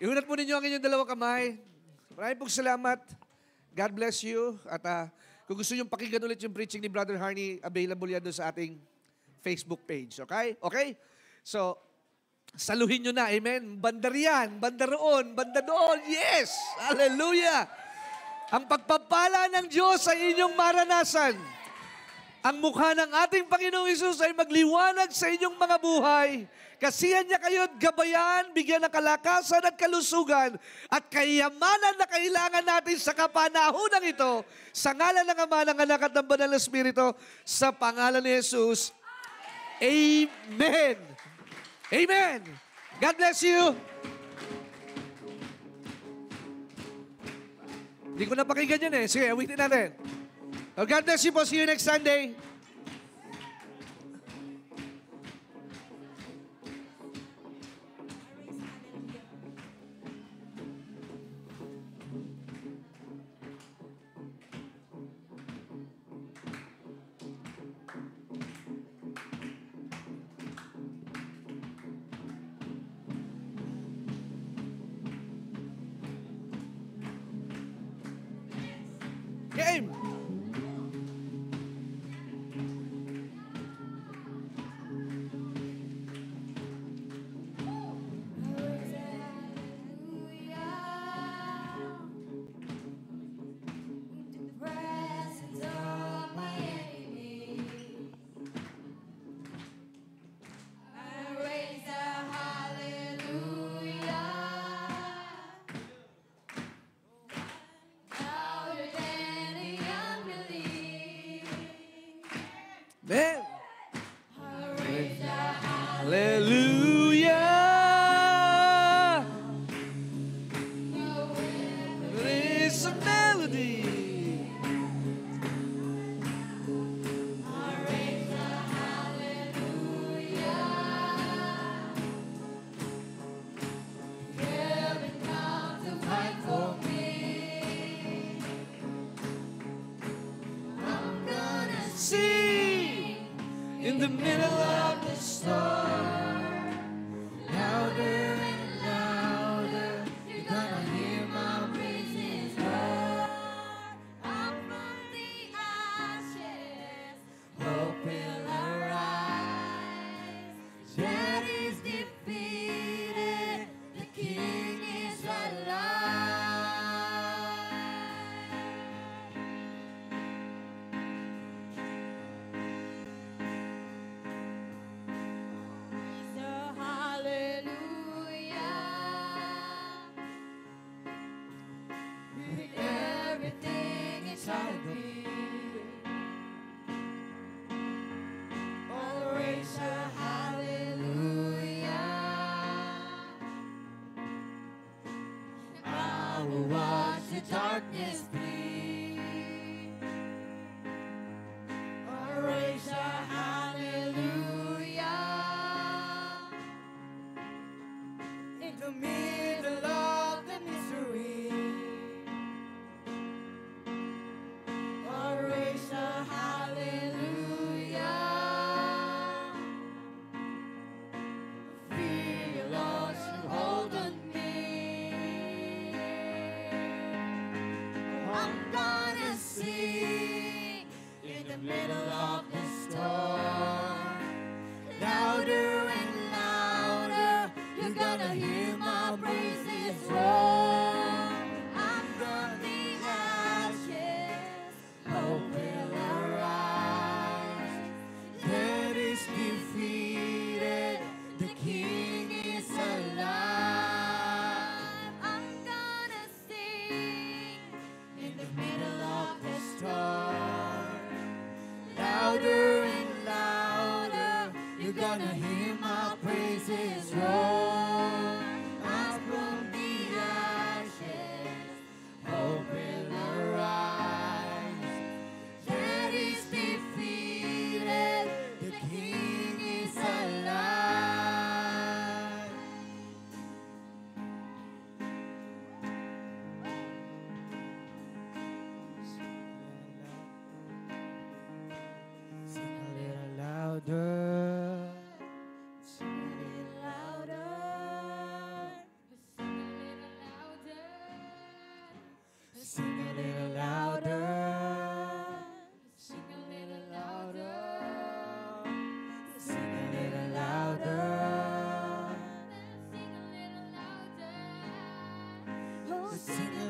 Ihunat po ninyo ang inyong dalawang kamay. Maraming pong salamat. God bless you. At ah, kung gusto nyo pakinggan ulit yung preaching ni Brother Harney, available yan doon sa ating Facebook page. Okay? Okay? So, saluhin nyo na. Amen? Banda riyan, banda banda doon. Yes! Hallelujah! Ang pagpapala ng Diyos sa inyong maranasan. Ang mukha ng ating Panginoong Isus ay magliwanag sa inyong mga buhay. Kasihan niya kayo at gabayan, bigyan ng kalakasan at kalusugan at kayamanan na kailangan natin sa kapanahonang ito. Sa ngalan ng Ama, ng Anak at ng Banal na Espiritu, sa pangalan ni Jesus. Amen. Amen. God bless you. Hindi ko napakinggan yun eh. Sige, awitin natin. Oh, God bless you po. See you next Sunday. Hallelujah. Sing